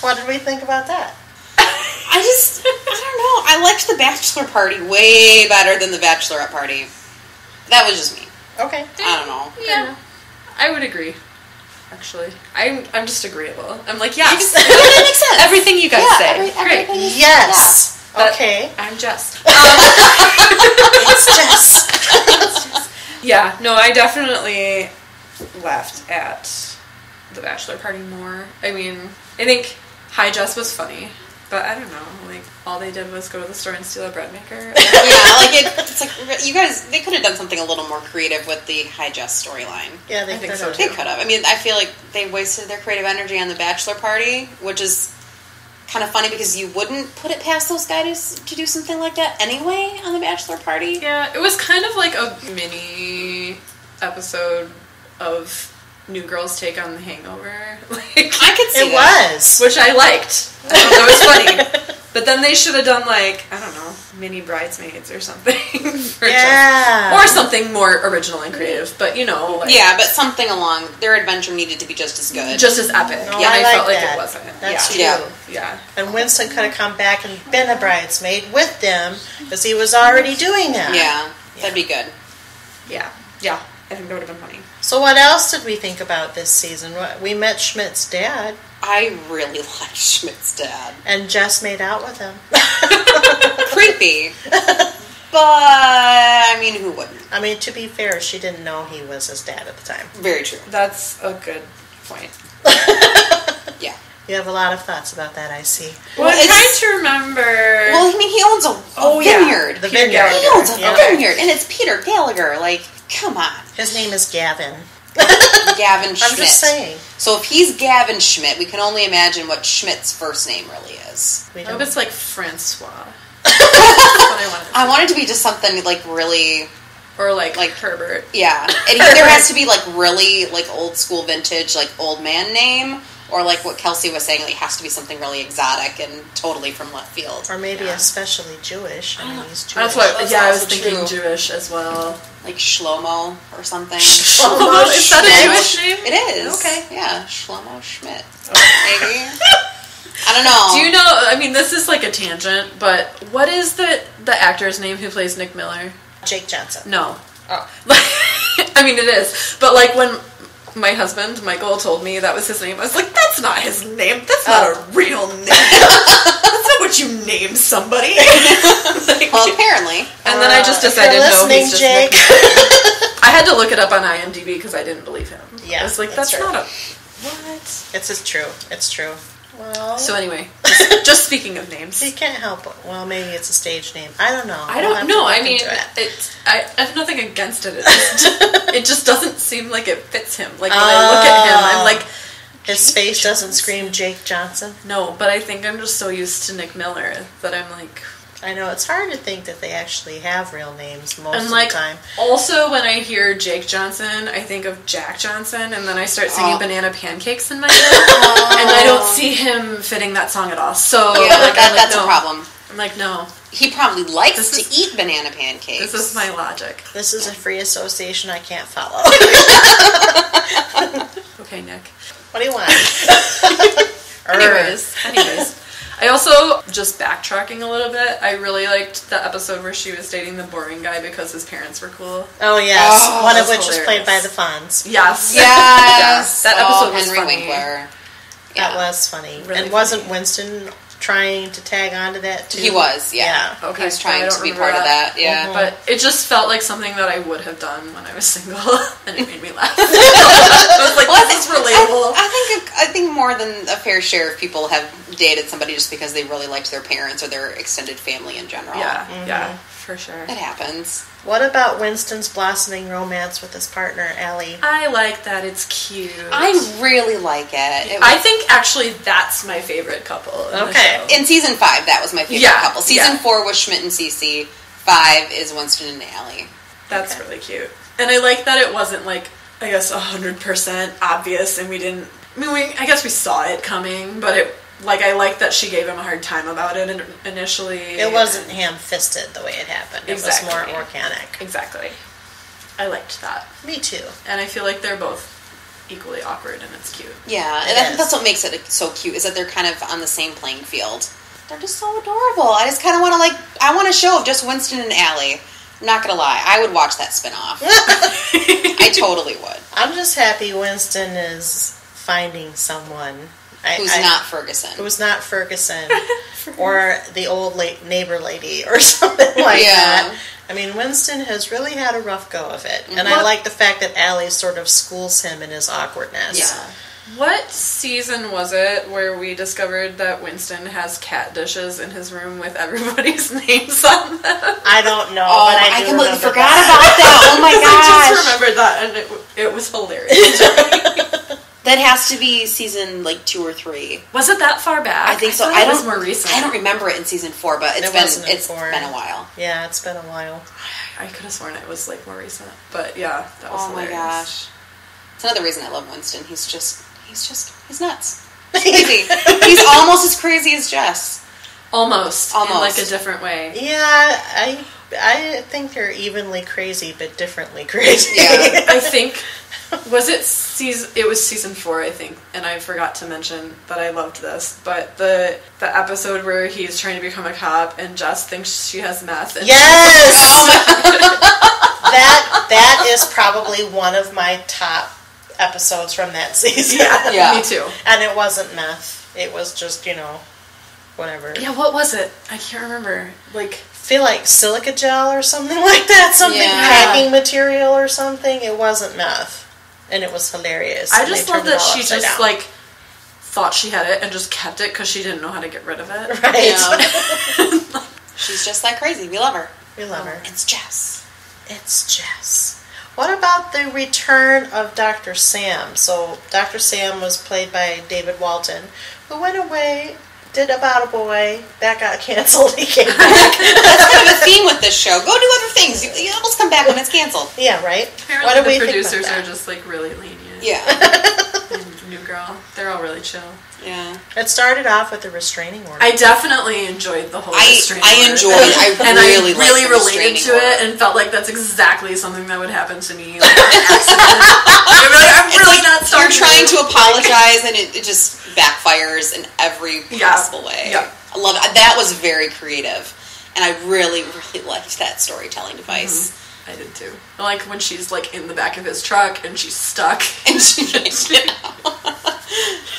what did we think about that? I just, I don't know. I liked the bachelor party way better than the bachelorette party. That was just me. Okay. I don't know. Yeah, I would agree. Actually, I'm I'm just agreeable. I'm like, yeah, Yeah, that makes sense. everything you guys Yeah, say, every- great. Yes. But Okay. I'm just. Um, it's Jess. Yeah, no, I definitely laughed at the bachelor party more. I mean, I think High Jess was funny, but I don't know. Like all they did was go to the store and steal a bread maker. yeah, like it, it's like you guys. They could have done something a little more creative with the High Jess storyline. Yeah, they I think so, Too. They could have. I mean, I feel like they wasted their creative energy on the bachelor party, which is kind of funny because you wouldn't put it past those guys to do something like that anyway on the bachelor party. Yeah, it was kind of like a mini episode of New Girl's take on The Hangover. Like I could see It that. was. which I liked. I thought that was funny. But then they should have done like I don't know, mini bridesmaids or something. for Yeah. just- or something more original and creative. But you know, like, Yeah, but something along their adventure needed to be just as good. just as epic. No, yeah, I I, like felt like it wasn't. That's yeah. true. Yeah. Yeah. And Winston could have come back and been a bridesmaid with them because he was already doing that. yeah, that'd be good. Yeah. Yeah. I think that would have been funny. So what else did we think about this season? We met Schmidt's dad, I really like Schmidt's dad. and Jess made out with him. Creepy. but I mean, who wouldn't? I mean, to be fair, she didn't know he was his dad at the time. Very true. That's a good point. Yeah. You have a lot of thoughts about that, I see. Well, Well, I'm trying to remember. Well, I mean, he owns a, a Oh, yeah. vineyard. The Peter vineyard. He owns a Yeah. vineyard, and it's Peter Gallagher. Like, come on, His name is Gavin. Gavin Schmidt. I'm just saying. So if he's Gavin Schmidt, we can only imagine what Schmidt's first name really is. We I hope it's like Francois. That's what I wanted. I want it to be just something like really, Or like Like- like Herbert. yeah. And either there has to be like really like old school vintage like old man name, or like what Kelsey was saying, like, it has to be something really exotic and totally from left field. Or maybe Yeah. especially Jewish. I mean, uh, he's Jewish. That's what. That's yeah, I was thinking true. Jewish as well. Like Shlomo or something. Shlomo is that a Jewish name? It is. Okay. Yeah, Shlomo Schmidt. Maybe. I don't know. Do you know? I mean, this is like a tangent, but what is the the actor's name who plays Nick Miller? Jake Johnson. No. Oh. I mean, it is. But like when my husband Michael told me that was his name, I was like, "That's not his name. That's not Oh. a real name. That's not what you name somebody." Like- Well, apparently. and then I just Uh, decided, you're no, he's just Jake. Nick I had to look it up on IMDb because I didn't believe him. Yeah, I was like, that's "That's, not a what." It's it's true. It's true. Well, So anyway, just, just speaking of names. you can't help it. Well, maybe it's a stage name. I don't know. I We'll have don't to know. look I mean, into it. it's I, I have nothing against it. It just, it just doesn't seem like it fits him. Like when I look at him, I'm ah. like, his face doesn't scream Jake Johnson. no. But I think I'm just so used to Nick Miller that I'm like, I know it's hard to think that they actually have real names most and of like the time. also when I hear Jake Johnson, I think of Jack Johnson, and then I start singing Oh. Banana Pancakes in my head, and I don't oh. see him fitting that song at all. So Yeah, like, that, I'm like, that's no. a problem. I'm like, no, He probably likes This to is- eat banana pancakes. this is my logic. This is a free association I can't follow. Okay, Nick. what do you want? Anyways, anyways. I also just backtracking a little bit. I really liked the episode where she was dating the boring guy because his parents were cool. Oh yes, Oh, one of that's which is played by the Fonz. Yes. Yes. That oh, episode was Henry funny. Winkler. That was funny. Really and wasn't. Winston trying to tag onto that too? He was, yeah. Yeah. Okay. He was trying to be remember part of that. Yeah. Mhm. But it just felt like something that I would have done when I was single, and it made me laugh. I was like, Well, this is think- relatable. I, I think I think more than a fair share of people have dated somebody just because they really liked their parents or their extended family in general. yeah, Mm-hmm. yeah, for sure. It happens. What about Winston's blossoming romance with his partner Aly? I like that. It's cute. I really like it. it I think actually that's my favorite couple. In the Okay. show. in season five, that was my favorite Yeah, couple. Season yeah. four was Schmidt and Cece. Five is Winston and Aly. That's Okay. really cute. And I like that it wasn't like I guess hundred percent obvious, and we didn't. I mean, we I guess we saw it coming, but it like I like that she gave him a hard time about it in, initially. It wasn't ham-fisted the way it happened. It was Exactly. more organic. exactly. I liked that, Me too. and I feel like they're both equally awkward, and it's cute. Yeah, It and I think that's what makes it so cute is that they're kind of on the same playing field. They're just so adorable. I just kind of want to like I want a show of just Winston and Aly. I'm not gonna lie, I would watch that spinoff. I totally would. I'm just happy Winston is finding someone I, Who's I- not Ferguson? who's not Ferguson or the old late neighbor lady or something like Yeah. that. I mean, Winston has really had a rough go of it, and I like the fact that Aly sort of schools him in his awkwardness. Yeah. What season was it where we discovered that Winston has cat dishes in his room with everybody's names on them? I don't know, Oh, but I, I do completely forgot that. about that. Oh my gosh! I just remembered that, and it, it was hilarious. That has to be season like two or three. Was it that far back? I think so. thought I it don't. was more recent. I don't remember it in season four, but it's It been wasn't it's four. been a while. Yeah, it's been a while. I could have sworn it was like more recent, but yeah, that was Oh my gosh, it's another reason I love Winston. He's just he's just he's nuts. He's crazy. he's almost as crazy as Jess. Almost, in like a different way. Yeah, I I think they're evenly crazy, but differently crazy. Yeah. I think was it season it was season 4 I think and I forgot to mention that I loved this but the the episode where he's trying to become a cop and Jess thinks she has meth and Yes. that that is probably one of my top episodes from that season. yeah, Yeah. me too and it wasn't meth. It was just you know, whatever. yeah what was it I can't remember like feel like silica gel or something like that. Something Yeah. packing material or something. It wasn't meth, and it was hilarious. I just love that she just down. like thought she had it and just kept it because she didn't know how to get rid of it right. Yeah. She's just that crazy. We love her. we love her. It's Jess. It's Jess. What about the return of Dr. Sam? So, Dr. Sam was played by David Walton, who went away, did About a Boy, that got canceled, he came back. That's kind of a theme with this show. Go do other things. You, you almost come back when it's canceled. yeah, right? apparently what do the we producers think about are that? just like really lenient Yeah. and New Girl they're all really chill Yeah. It started off with a restraining order. I definitely enjoyed the whole. I- restraining I order. enjoyed it. I and really I liked really the related restraining to it and felt like that's exactly something that would happen to me. Like. I'd be like, I'm really like not you're sorry. trying to apologize and it, it just backfires in every Yeah. possible way. Yeah. I love it. That was very creative. And I really, really liked that storytelling device. Mm-hmm. I did too. Like when she's like in the back of his truck and she's stuck. And she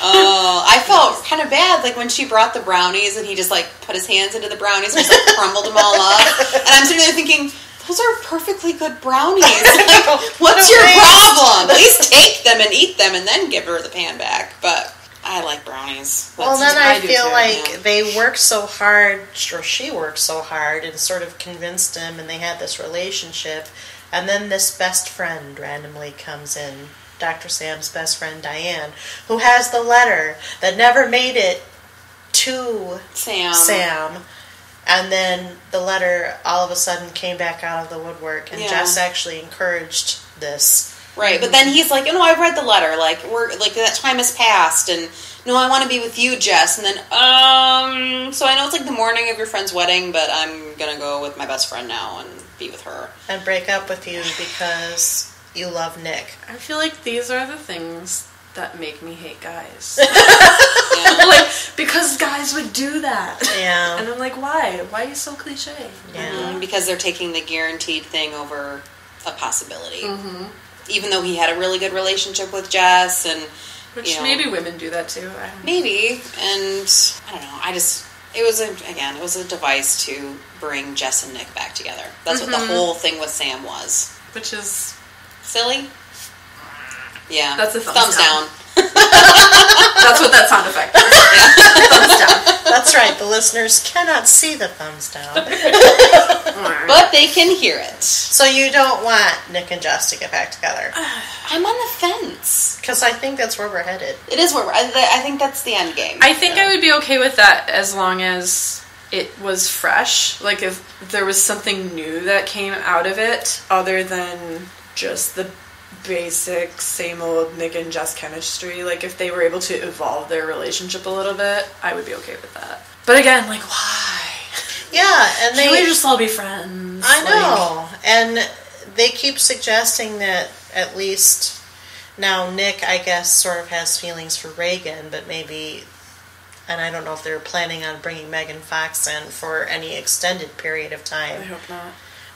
Oh, I felt kind of bad, like when she brought the brownies and he just like put his hands into the brownies and just like crumbled them all up. And I'm sitting there thinking, those are perfectly good brownies. Like, what's your problem? At least take them and eat them and then give her the pan back. But I like brownies. Well, then I, I feel like they worked so hard, or she worked so hard, and sort of convinced him, and they had this relationship. And then this best friend randomly comes in, Dr. Sam's best friend Diane, who has the letter that never made it to Sam. Sam. And then the letter all of a sudden came back out of the woodwork, and Yeah. Jess actually encouraged this. Right, but then he's like, "Oh no, I've read the letter. Like we're like that time has passed, and no, I want to be with you, Jess." And then, um, so I know it's like the morning of your friend's wedding, but I'm gonna go with my best friend now and be with her. and break up with you because you love Nick. I feel like these are the things that make me hate guys. Yeah. like because guys would do that. Yeah. And I'm like, why? Why are you so cliche? Yeah. Mhm, because they're taking the guaranteed thing over a possibility. Even though he had a really good relationship with Jess, and Which you know, maybe women do that too. I don't know. maybe, and I don't know. I just it was a again, it was a device to bring Jess and Nick back together. That's what the mm-hmm. whole thing with Sam was. Which is Silly. Yeah, That's a thumbs down. That's what that sound effect is. Thumbs down. That's right. The listeners cannot see the thumbs down. But they can hear it. So you don't want Nick and Jess to get back together. I'm on the fence. Because I think that's where we're headed. It is where we're, I, I think that's the end game. I think I would be okay with that as long as it was fresh. Like if there was something new that came out of it other than just the basic same old Nick and Jess chemistry. Like if they were able to evolve their relationship a little bit, I would be okay with that. But again, like why? Yeah, and they. Can we just all be friends? I Like, know. and they keep suggesting that at least now Nick, I guess, sort of has feelings for Reagan, but maybe. And I don't know if they're planning on bringing Megan Fox in for any extended period of time. I hope not.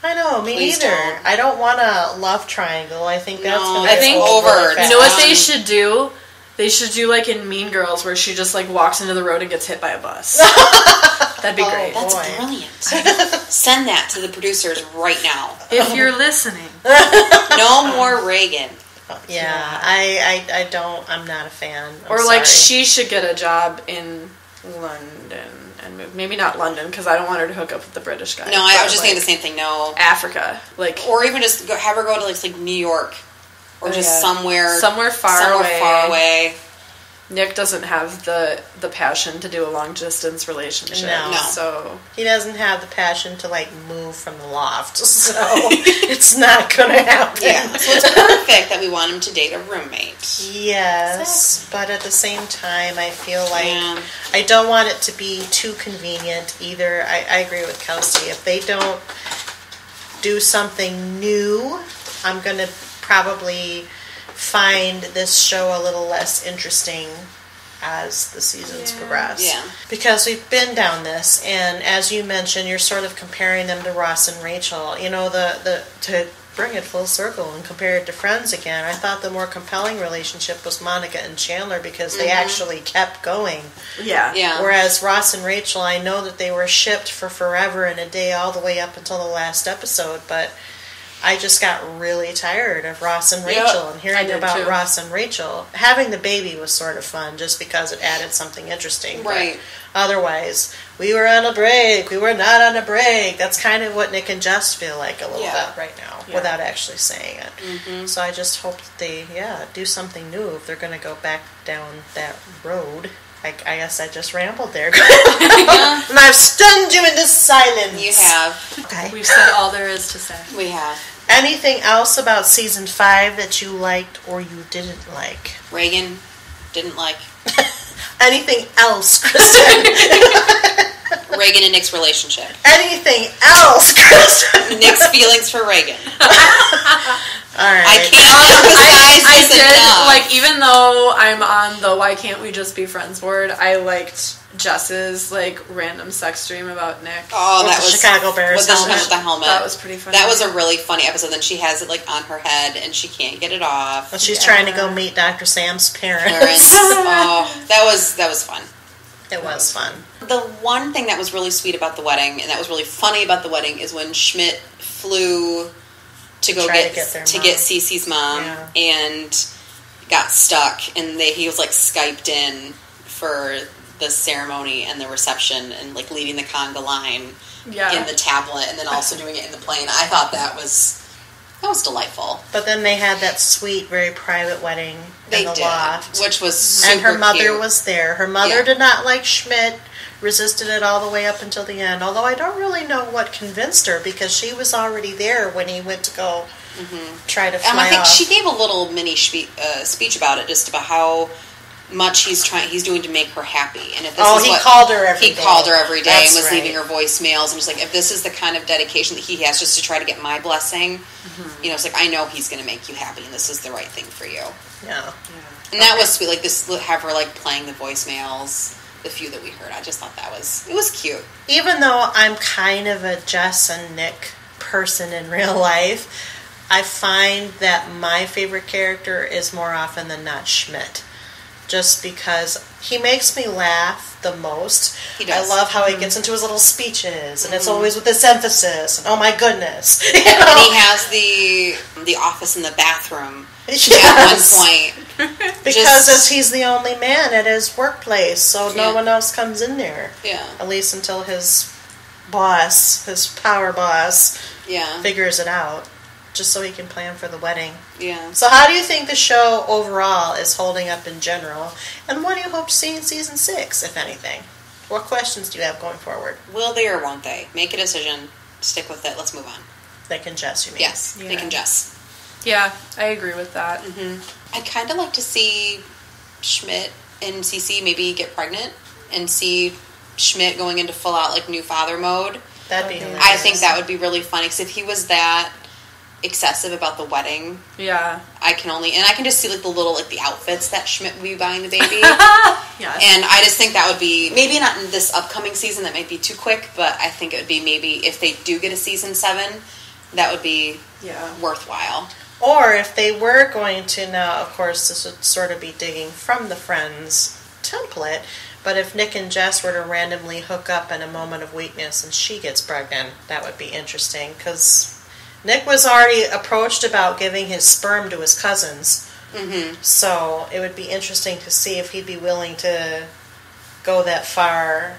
I know, me Please neither. don't. I don't want a love triangle. I think that's No, going I think over. You know what they should do? They should do like in Mean Girls, where she just like walks into the road and gets hit by a bus. That'd be Oh, great. That's boy. brilliant. Send that to the producers right now. If you're listening, No more Reagan. Yeah, I, I, I don't. I'm not a fan. I'm or like sorry. she should get a job in London and move. Maybe not London because I don't want her to hook up with the British guy. No, I, I was just like, thinking the same thing. No, Africa. Like or even just go, have her go to like, like New York or Oh, just yeah. somewhere Somewhere far somewhere away. far away. Nick doesn't have the the passion to do a long distance relationship. No. No. So He doesn't have the passion to like move from the loft, so it's not gonna happen. Yeah, so it's perfect that we want him to date a roommate. Yes, but at the same time, I feel like Yeah. I don't want it to be too convenient either. I, I agree with Kelsey. If they don't do something new, I'm going to probably find this show a little less interesting as the seasons Yeah. progress. Yeah. Because we've been down this, and as you mentioned, you're sort of comparing them to Ross and Rachel. You know, the, the to bring it full circle and compare it to Friends again, I thought the more compelling relationship was Monica and Chandler because they mm-hmm. actually kept going. yeah, Yeah. Whereas Ross and Rachel, I know that they were shipped for forever and a day all the way up until the last episode, but I just got really tired of Ross and Yep, Rachel and hearing about too. Ross and Rachel. Having the baby was sort of fun just because it added something interesting. but Right. Otherwise, we were on a break, we were not on a break. That's kind of what Nick and Jess feel like a little Yeah. bit right now Yeah. without actually saying it. Mm-hmm. So I just hope that they, yeah, do something new if they're going to go back down that road. I, I guess I just rambled there. and I've stunned you into silence. You have. Okay. We've said all there is to say. We have. Anything else about season five that you liked or you didn't like? Reagan didn't like Anything else, Kristen? Reagan and Nick's relationship. Anything else, Kristen? Nick's feelings for Reagan. All right. I can't emphasize I this did enough. like even though I'm on the why can't we just be friends board, I liked Jess's like random sex dream about Nick. Oh, that the was Chicago Bears with the, helmet. with the helmet. That was pretty funny. That was a really funny episode. Then she has it like on her head and she can't get it off. When she's Yeah. trying to go meet Dr. Sam's parents. Parents. oh, that was that was fun. it was fun. The one thing that was really sweet about the wedding, and that was really funny about the wedding, is when Schmidt flew to go Try to get get to get Cece's mom Yeah. and got stuck, and they he was like skyped in for the ceremony and the reception, and like leading the conga line yeah. in the tablet, and then also doing it in the plane. I thought that was that was delightful. But then they had that sweet, very private wedding They in the did, loft. which was super and her mother cute. was there. Her mother Yeah. did not like Schmidt, resisted it all the way up until the end. Although I don't really know what convinced her because she was already there when he went to go try to fly Um, I think off. she gave a little mini spe- uh, speech about it, just about how much he's trying, he's doing to make her happy. And if this Oh, is he what called her every he day. called her every day That's and was right. leaving her voicemails, and was like, if this is the kind of dedication that he has just to try to get my blessing, Mm-hmm. you know, it's like I know he's going to make you happy, and this is the right thing for you. yeah. And that was sweet. Like this, have her like playing the voicemails, the few that we heard. I just thought that was it was cute. Even though I'm kind of a Jess and Nick person in real life, I find that my favorite character is more often than not Schmidt. Just because he makes me laugh the most. He does. I love how he mm-hmm. gets into his little speeches, and it's mm-hmm. always with this emphasis. And oh my goodness, you And he has the the office in the bathroom Yes. at one point. because just- as he's the only man at his workplace, so no one else comes in there. Yeah, At least until his boss, his power boss, yeah, figures it out, just so he can plan for the wedding. yeah. So, how do you think the show overall is holding up in general, and what do you hope to see in season six, if anything? What questions do you have going forward? Will they or won't they? Make a decision. Stick with it. Let's move on. They can Jess, you mean? Yes, they can Jess. Yeah, I agree with that. Mm-hmm. I'd kind of like to see Schmidt and Cece maybe get pregnant and see Schmidt going into full out like new father mode. That'd be hilarious. I think that would be really funny because if he was that excessive about the wedding, Yeah. I can only and I can just see like the little like the outfits that Schmidt would be buying the baby. Yeah. And I just think that would be maybe not in this upcoming season. That might be too quick, but I think it would be maybe if they do get a season seven, that would be yeah. worthwhile. Or if they were going to now, of course, this would sort of be digging from the Friends template. But if Nick and Jess were to randomly hook up in a moment of weakness and she gets pregnant, that would be interesting because Nick was already approached about giving his sperm to his cousins. Mm-hmm. So it would be interesting to see if he'd be willing to go that far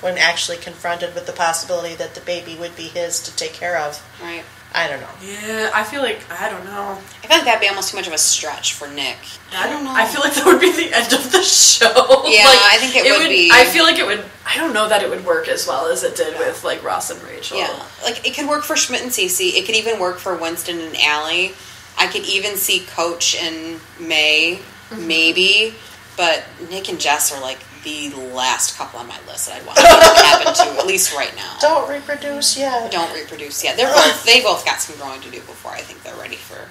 when actually confronted with the possibility that the baby would be his to take care of. Right. I don't know. Yeah, I feel like I don't know. I feel like that'd be almost too much of a stretch for Nick. I don't know. I feel like that would be the end of the show. Yeah, Like, I think it would be. I feel like it would. I don't know that it would work as well as it did with like Ross and Rachel. Yeah, like it could work for Schmidt and Cece. It could even work for Winston and Aly. I could even see Coach and May, Mm-hmm. maybe. But Nick and Jess are like the last couple on my list that I'd want to happen to, at least right now. Don't reproduce yet. Don't reproduce yet. They're both they both got some growing to do before I think they're ready for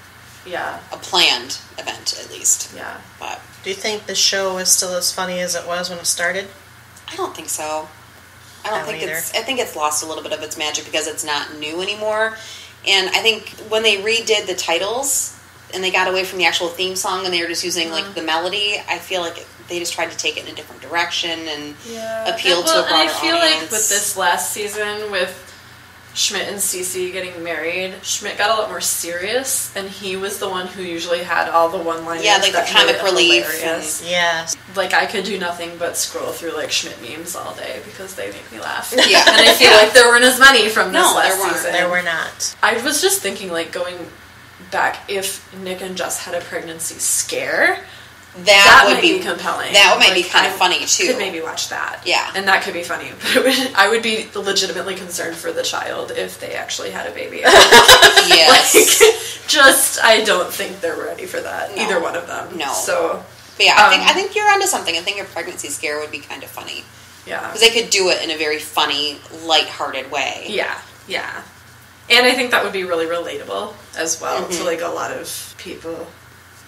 yeah, a planned event at least. yeah. But Do you think the show is still as funny as it was when it started? I don't think so. I don't I don't think either. it's. I think it's lost a little bit of its magic because it's not new anymore. And I think when they redid the titles and they got away from the actual theme song and they were just using like mm-hmm. the melody, I feel like it, they just tried to take it in a different direction and appeal And, well, to a broader and I feel audience. like with this last season with Schmidt and Cece getting married, Schmidt got a lot more serious, and he was the one who usually had all the one-liners. Yeah, like the comic relief hilarious. Yes. Like I could do nothing but scroll through like Schmidt memes all day because they make me laugh. Yeah. and I feel like there weren't as many from this No, there last weren't. season. There were not. I was just thinking, like going back, if Nick and Jess had a pregnancy scare, that, that, would be be, compelling. That might be Like, kind of funny too. Could maybe watch that. Yeah. and that could be funny. But it would, I would be legitimately concerned for the child if they actually had a baby. yes. like, just I don't think they're ready for that. No. Either one of them. No. So But yeah, I think Um, I think you're onto something. I think a pregnancy scare would be kind of funny yeah. because they could do it in a very funny, light-hearted way. Yeah, yeah. And I think that would be really relatable as well Mm-hmm. to like a lot of people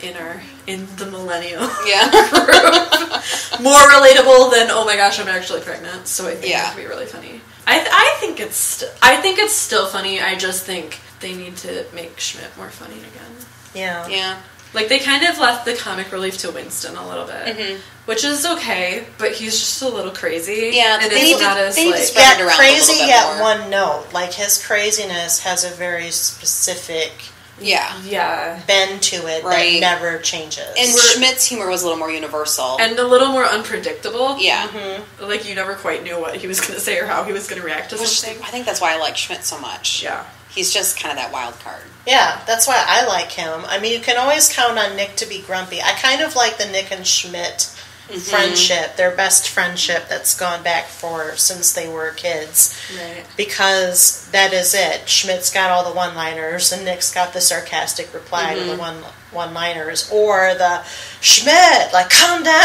in our in the millennial Yeah. more relatable than oh my gosh I'm actually pregnant. So I think Yeah. it would be really funny. I th- I think it's st- I think it's still funny. I just think they need to make Schmidt more funny again. Yeah. yeah. Like they kind of left the comic relief to Winston a little bit, which is okay, but he's just a little crazy. Mm-hmm. Yeah, and they need to- not as they need to spread it around a crazy, little bit yet more. one note. Like his craziness has a very specific Yeah. yeah, bend to it Right. that never changes. And We're- Schmidt's humor was a little more universal. and a little more unpredictable. yeah. Mm-hmm. like you never quite knew what he was going to say or how he was going to react to Which something. I think that's why I like Schmidt so much. Yeah, He's just kind of that wild card. yeah, that's why I like him. I mean, you can always count on Nick to be grumpy. I kind of like the Nick and Schmidt Mm-hmm. friendship, their best friendship that's gone back for since they were kids. right. because that is it. Schmidt's got all the one-liners, and Nick's got the sarcastic reply to Mm-hmm. the one one-liners, or the Schmidt like calm down,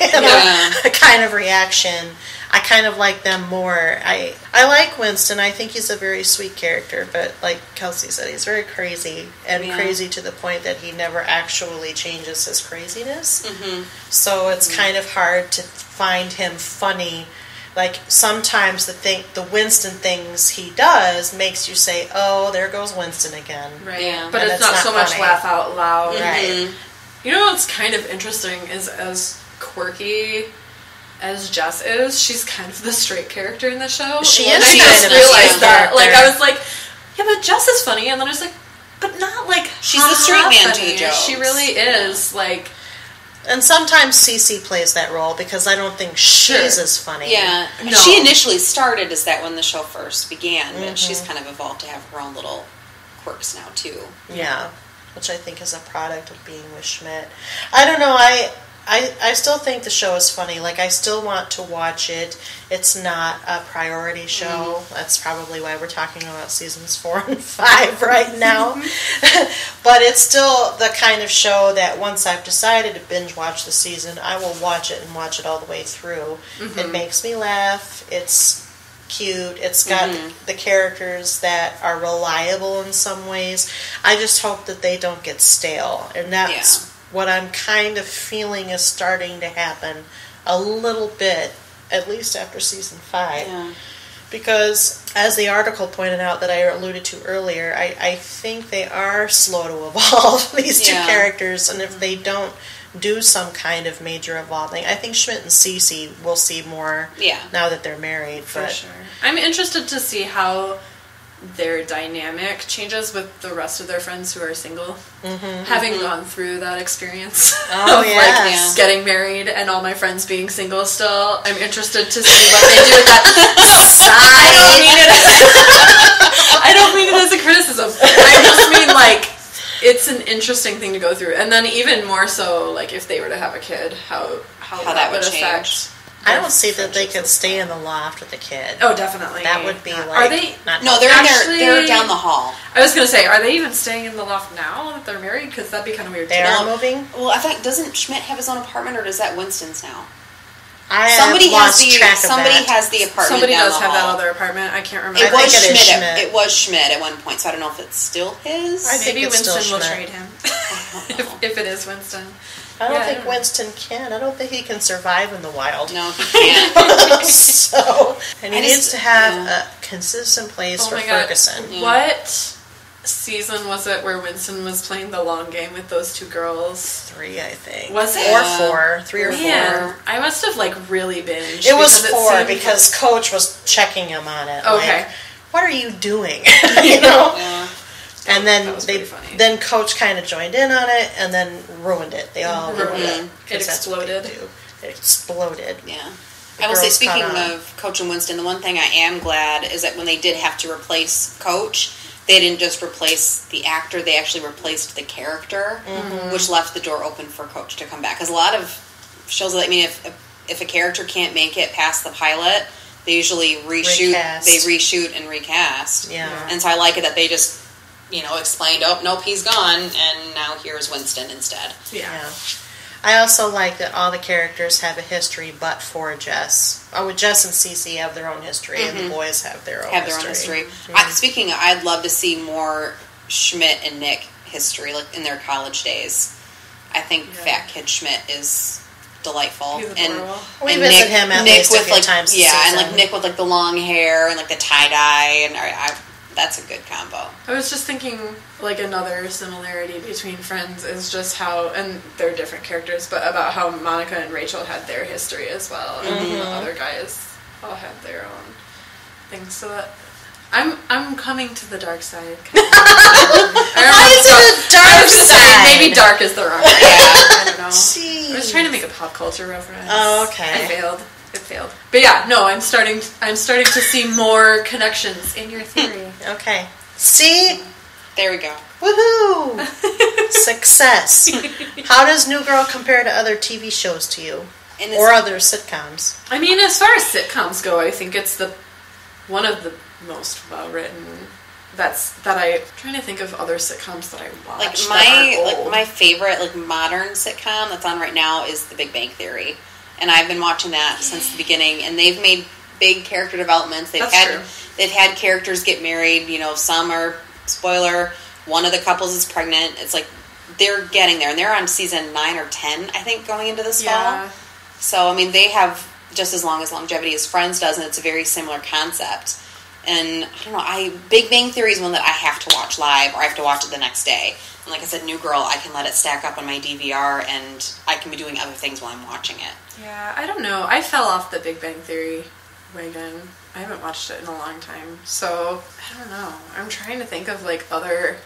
you know, Yeah. kind of reaction. I kind of like them more. I I like Winston. I think he's a very sweet character, but like Kelsey said, he's very crazy and Yeah. crazy to the point that he never actually changes his craziness. Mm-hmm. So it's kind of hard to find him funny. Like sometimes the thing, the Winston things he does makes you say, "Oh, there goes Winston again." Right. Yeah. But it's it's not, not so much laugh out loud. Right. You know what's kind of interesting is as quirky as Jess is, she's kind of the straight character in the show. She And is I kind just of realized that. character. Like I was like, yeah, but Jess is funny, and then I was like, but not like She's the straight man to funny. the jokes. She really is like. And sometimes Cece plays that role because I don't think she's Sure. as funny. Yeah. No. She initially started as that when the show first began, but she's Mm-hmm. kind of evolved to have her own little quirks now too. Yeah, which I think is a product of being with Schmidt. I don't know. I I I still think the show is funny. Like I still want to watch it. It's not a priority show. Mm-hmm. That's probably why we're talking about seasons four and five right now. but it's still the kind of show that once I've decided to binge watch the season, I will watch it and watch it all the way through. Mm-hmm. It makes me laugh. It's cute. It's got mm-hmm. the characters that are reliable in some ways. I just hope that they don't get stale. And that's what I'm kind of feeling is starting to happen a little bit, at least after season five. Yeah. Because, as the article pointed out that I alluded to earlier, I, I think they are slow to evolve, these two characters. And if mm-hmm. they don't do some kind of major evolving, I think Schmidt and Cece will see more Yeah. now that they're married. For but sure. I'm interested to see how their dynamic changes with the rest of their friends who are single. Having gone through that experience Mm-hmm. Oh, of yes. like Yeah. getting married and all my friends being single still, I'm interested to see what they do with that I don't mean it. I don't mean it as a criticism. I just mean like it's an interesting thing to go through, and then even more so, like if they were to have a kid, how how, How that, that would would affect. Change. I their don't see that they could stay in the loft with the kid. Oh, definitely. That would be not. like Are they? not No, they're in Actually- their, they're down the hall. I was gonna say, are they even staying in the loft now that they're married? Because that'd be kind of weird. They're No. moving. Well, I think doesn't Schmidt have his own apartment, or does that Winston's now? I have Somebody has the track of somebody that. has the apartment. Somebody down does the have that other apartment. I can't remember. It was it is Schmidt. Schmidt. At, it was Schmidt at one point, so I don't know if it's still his. I think Maybe it's Winston will trade him don't know. if, if it is Winston. I don't Yeah, I think don't know. Winston can. I don't think he can survive in the wild. no, he can't. so, and he I needs just- to have yeah. a consistent place Oh for my God. Furguson. Yeah. What season was it where Winston was playing the long game with those two girls? Three, I think. Was it? Or four. Three or Man, four. I must have like really binged. It was four seemed because Coach was checking him on it. Okay. Like, what are you doing? you know? Yeah. And then they funny. then Coach kind of joined in on it and then ruined it. They all ruined Ruined it. it. It that's what they exploded. It exploded. Yeah. The I will say, speaking of Coach and Winston, the one thing I am glad is that when they did have to replace Coach, they didn't just replace the actor; they actually replaced the character, Mm-hmm. which left the door open for Coach to come back. Because a lot of shows, I mean, if if a character can't make it past the pilot, they usually reshoot, Recast. they reshoot and recast. Yeah. And so I like it that they just, you know, explained, oh nope, he's gone, and now here's Winston instead. Yeah. Yeah. I also like that all the characters have a history but for Jess. Oh, with Jess and Cece have their own history and the boys have their own Mm-hmm. have their history. own history. I, speaking, of, I'd love to see more Schmidt and Nick history, like in their college days. I think Yeah. Fat Kid Schmidt is delightful, and. We and visit Nick, him at Nick least a with few like times a yeah, and like Nick with like the long hair and like the tie dye, and I, I, that's a good combo. I was just thinking, like another similarity between Friends is just how, and they're different characters, but about how Monica and Rachel had their history as well, and Mm-hmm. the other guys all had their own things. So that I'm I'm coming to the dark side. kind of. I don't Why is it a dark I was gonna say side? maybe dark is the wrong word. I don't know. I was trying to make a pop culture reference. Oh, okay. I failed. It failed. But yeah, no, I'm starting. I'm starting to see more connections in your theory. Okay. See? There we go. Woohoo! Success. How does New Girl compare to other TV shows to you? Or other sitcoms? I mean, as far as sitcoms go, I think it's the one of the most well written. That's that I, I'm trying to think of other sitcoms that I watch. like my like my favorite like modern sitcom that's on right now is The Big Bang Theory, and I've been watching that since the beginning. And they've made big character developments. They've That's had true. they've had characters get married. You know, some are spoiler. One of the couples is pregnant. It's like they're getting there, and they're on season nine or ten, I think, going into this yeah. fall. So I mean, they have just as long as longevity as Friends does, and it's a very similar concept. And I don't know, I Big Bang Theory is one that I have to watch live, or I have to watch it the next day. And like I said, New Girl, I can let it stack up on my DVR, and I can be doing other things while I'm watching it. Yeah, I don't know. I fell off the Big Bang Theory wagon. I haven't watched it in a long time, so I don't know. I'm trying to think of like other.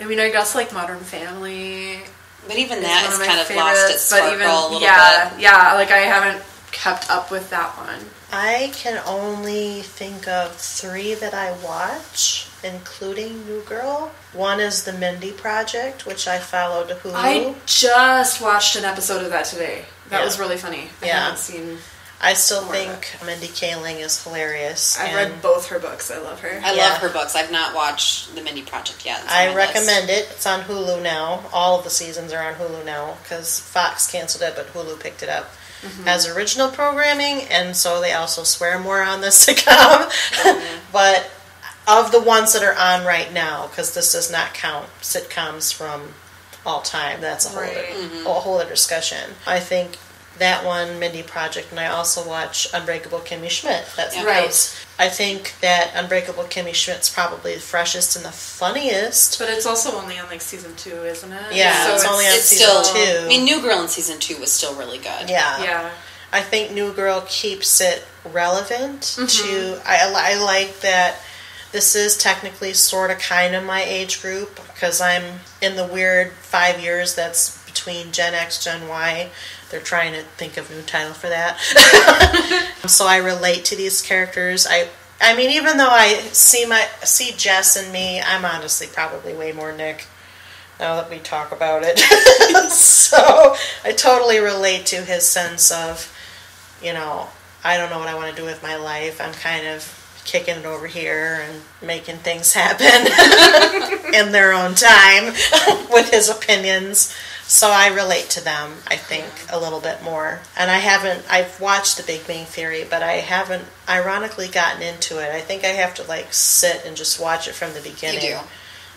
I mean, I guess like Modern Family. But even that has kind of lost its sparkle even, a little yeah, bit. yeah. Like I haven't kept up with that one. I can only think of three that I watch, including New Girl. One is the Mindy Project, which I followed Hulu. I just watched an episode of that today. That Yeah. was really funny. I Yeah. haven't seen. I still More of think Mindy Kaling is hilarious. I've read both her books. I love her. I Yeah. love her books. I've not watched The Mindy Project yet. I my list. recommend it. It's on Hulu now. All of the seasons are on Hulu now because Fox canceled it, but Hulu picked it up Mm-hmm. as original programming, and so they also swear more on the sitcom. but of the ones that are on right now, because this does not count sitcoms from all time. That's a whole Right. other, a whole other discussion. I think that one, Mindy Project, and I also watch Unbreakable Kimmy Schmidt. That's Yeah. right. I think that Unbreakable Kimmy Schmidt's probably the freshest and the funniest. But it's also only on like season two, isn't it? Yeah, so it's only on It's season still. two. I mean, New Girl in season two was still really good. Yeah. Yeah. I think New Girl keeps it relevant Mm-hmm. to. I, I like that this is technically sort of kind of my age group because I'm in the weird five years that's between Gen X, Gen Y. They're trying to think of a new title for that. so I relate to these characters. I I mean, even though I see my see Jess and me, I'm honestly probably way more Nick. Now that we talk about it, so I totally relate to his sense of, you know, I don't know what I want to do with my life. I'm kind of kicking it over here and making things happen in their own time with his opinions. So I relate to them, I think, a little bit more. And I haven't, I've watched The Big Bang Theory, but I haven't, ironically, gotten into it. I think I have to, like, sit and just watch it from the beginning. You do.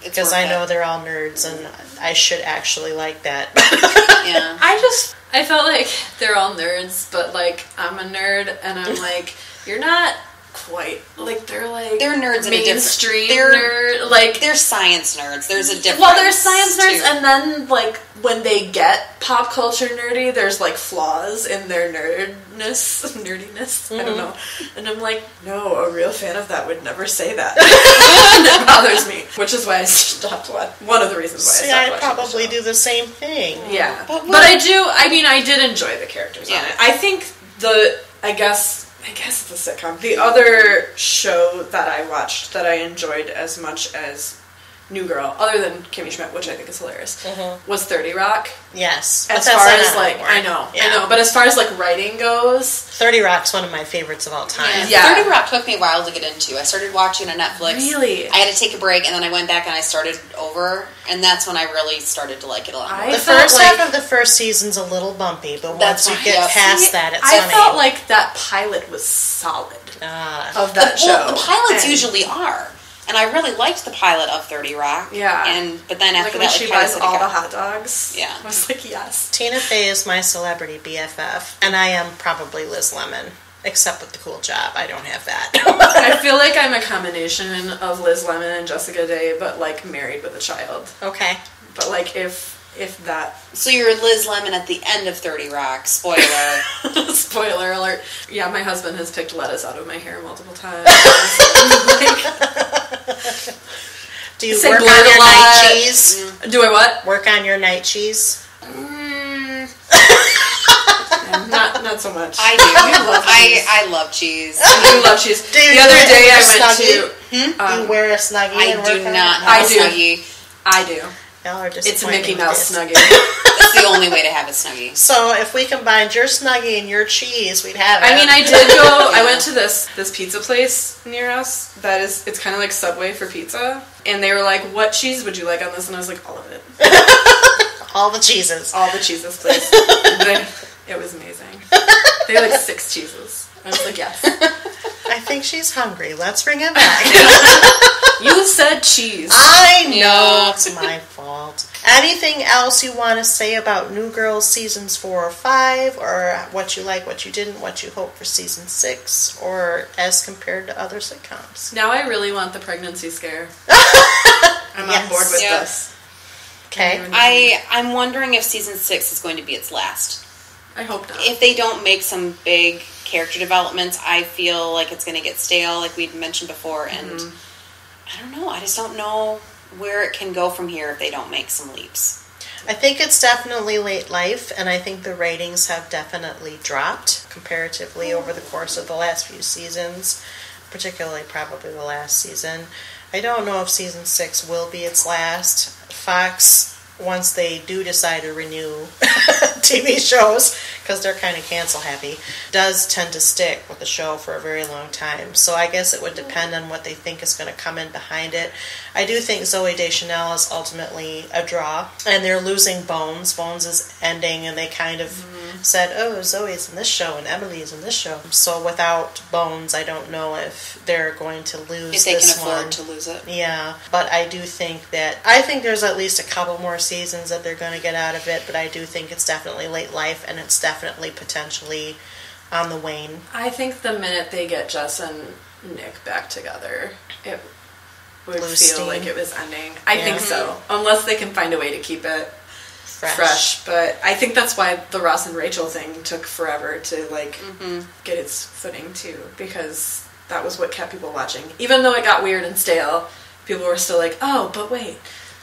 Because I know it. they're all nerds and I should actually like that. Yeah. I just I felt like they're all nerds, but like I'm a nerd and I'm like, you're not quite like they're like They're nerds in a different- mainstream they're- nerd like They're science nerds. There's a difference. well, there's science nerds, too. and then like when they get pop culture nerdy, there's like flaws in their nerdness, nerdiness. I don't mm-hmm. know, and I'm like, no, a real fan of that would never say that. it bothers me, which is why I stopped watching. One of the reasons why See, I I stopped watching. probably the show. do the same thing. Yeah, But but, I do. I mean, I did enjoy the characters on Yeah. it. I think the. I guess. I guess it's a sitcom. The other show that I watched that I enjoyed as much as New Girl, other than Kimmy Schmidt, which I think is hilarious, was Thirty Rock. Yes. As But far as like, anymore. I know, Yeah. I know, but as far as like writing goes, 30 Rock's one of my favorites of all time. Yeah. Yeah. 30 Rock took me a while to get into. I started watching on Netflix. Really? I had to take a break, and then I went back and I started over, and that's when I really started to like it a lot more. The first like- half of the first season's a little bumpy, but That's once you get yeah. past See, that, it's I funny. felt like that pilot was solid Ah. of that the, show. well, the pilots And, usually are, and I really liked the pilot of 30 Rock. Yeah. And but then after when that, she like, pilots buys all the hot dogs. Yeah. I was like, yes. Tina Fey is my celebrity BFF, and I am probably Liz Lemon, except with the cool job. I don't have that. I feel like I'm a combination of Liz Lemon and Jessica Day, but like married with a child. okay. But like if if that So you're Liz Lemon at the end of 30 Rock. Spoiler. spoiler alert, yeah, my husband has picked lettuce out of my hair multiple times. Like, Do you Say work on your lot. night cheese? do I what? Work on your night cheese? Mm, Not not so much. I do. Love cheese. I, I love cheese. I love cheese. Do the other day I went Snuggie? to. Um, you wear a snuggie I and do not? I have a do. Snuggie. I do. Y'all are It's a Mickey Mouse. Snuggie. That's the only way to have a Snuggie. So if we combined your snuggie and your cheese, we'd have it. I mean, I did go. I went to this this pizza place near us. That is, it's kind of like Subway for pizza. And they were like, "What cheese would you like on this?" And I was like, "All of it, all the cheeses. all the cheeses, please." They- it was amazing. They had like six cheeses. I was like, "Yes." I think she's hungry. Let's bring it back. You said cheese. I know it's my fault. Anything else you want to say about New Girls seasons four or five, or what you like, what you didn't, what you hope for season six, or as compared to other sitcoms? Now I really want the pregnancy scare. I'm Yes. on board with Yeah. this. Okay. I I'm wondering if season six is going to be its last. I hope not. If they don't make some big character developments, I feel like it's going to get stale, like we'd mentioned before, and Mm-hmm. I don't know. I just don't know where it can go from here if they don't make some leaps. I think it's definitely late life, and I think the ratings have definitely dropped comparatively over the course of the last few seasons, particularly probably the last season. I don't know if season six will be its last. Fox, once they do decide to renew TV shows, because they're kind of cancel happy, does tend to stick with the show for a very long time. So I guess it would mm-hmm. depend on what they think is going to come in behind it. I do think Zooey Deschanel is ultimately a draw, and they're losing Bones. Bones is ending, and they kind of mm-hmm. Said, "Oh, Zooey's in this show and Emily's in this show." So without Bones, I don't know if they're going to lose If they can this afford one. to lose it. Yeah, but I do think that I think there's at least a couple more seasons that they're going to get out of it. But I do think it's definitely late life, and it's definitely potentially on the wane. I think the minute they get Jess and Nick back together, it would Lose feel steam. like it was ending. I Yeah. think so, unless they can find a way to keep it Fresh. fresh. But I think that's why the Ross and Rachel thing took forever to like Mm-hmm. get its footing too, because that was what kept people watching. Even though it got weird and stale, people were still like, "Oh, but wait."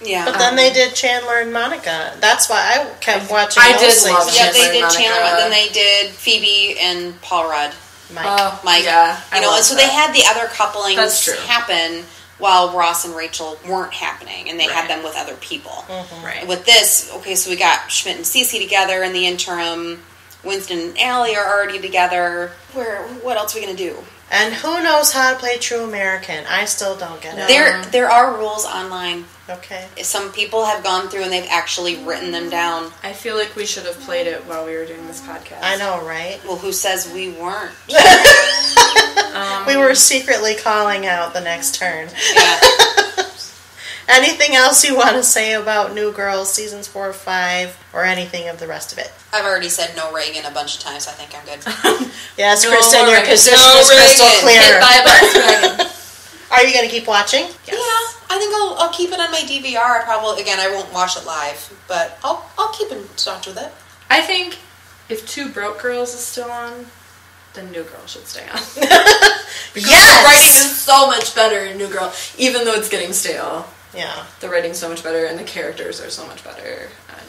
Yeah. But then they did Chandler and Monica. That's why I kept watching. I did seasons. love yeah, Chandler they and did Monica. Chandler, then they did Phoebe and Paul Rudd. Mike. Oh, Mike. yeah, I You know, love and so that. they had the other couplings That's true. happen while Ross and Rachel weren't happening, and they Right. had them with other people. Mm-hmm. right. With this, okay, so we got Schmidt and Cece together in the interim. Winston and Aly are already together. Where? What else are we gonna do? And who knows how to play true American? I still don't get it. There, there are rules online. Okay. Some people have gone through and they've actually written them down. I feel like we should have played it while we were doing this podcast. I know, right? Well, who says we weren't? Um, We were secretly calling out the next turn. Yeah. Anything else you want to say about New Girls seasons four or five, or anything of the rest of it? I've already said no Reagan a bunch of times. I think I'm good. Yes, No Kristen, your Reagan. position No is crystal clear. Hit by a bus wagon. Are you going to keep watching? Yeah, I think I'll, I'll keep it on my DVR. I probably again I won't watch it live, but I'll I'll keep in touch with it. I think if Two Broke Girls is still on, then New Girl should stay on. Because Yes! the writing is so much better in New Girl, even though it's getting stale. Yeah, The writing's so much better, and the characters are so much better. And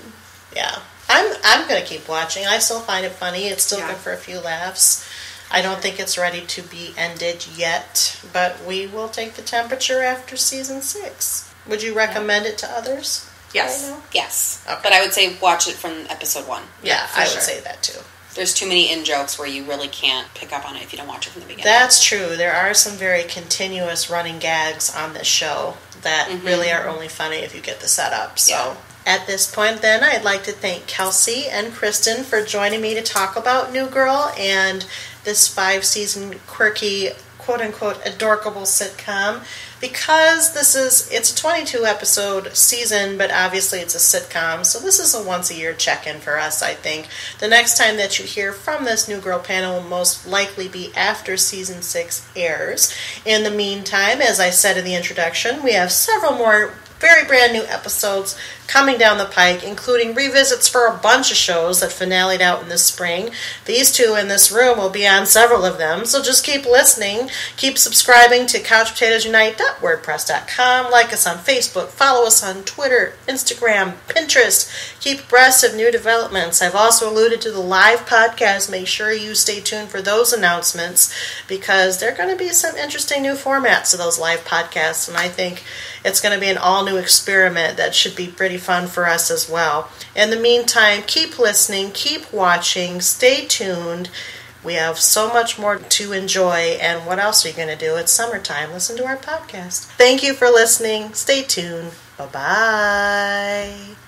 yeah. I'm I'm going to keep watching. I still find it funny. It's still Yeah. good for a few laughs. I don't think it's ready to be ended yet, but we will take the temperature after season six. Would you recommend it to others? yes, Right? Yes, Okay. but I would say watch it from episode one. Yeah, I would say that too. There's too many in jokes where you really can't pick up on it if you don't watch it from the beginning. That's true. There are some very continuous running gags on this show that mm-hmm. really are only funny if you get the setup. So. Yeah. At this point, then, I'd like to thank Kelsey and Kristen for joining me to talk about New Girl and this five season quirky, quote unquote, adorkable sitcom. Because this is, it's a 22 episode season, but obviously it's a sitcom, so this is a once a year check in for us, I think. The next time that you hear from this New Girl panel will most likely be after season six airs. In the meantime, as I said in the introduction, we have several more very brand new episodes coming down the pike, including revisits for a bunch of shows that finaled out in the spring. These two in this room will be on several of them, so just keep listening. Keep subscribing to CouchPotatoesUnite.wordpress.com. Like us on Facebook, follow us on Twitter, Instagram, Pinterest. Keep abreast of new developments. I've also alluded to the live podcast. Make sure you stay tuned for those announcements because there are going to be some interesting new formats to those live podcasts, and I think it's going to be an all new experiment that should be pretty fun for us as well. In the meantime, keep listening, keep watching, stay tuned. We have so much more to enjoy, and what else are you going to do? It's summertime. Listen to our podcast. Thank you for listening. Stay tuned. Bye bye.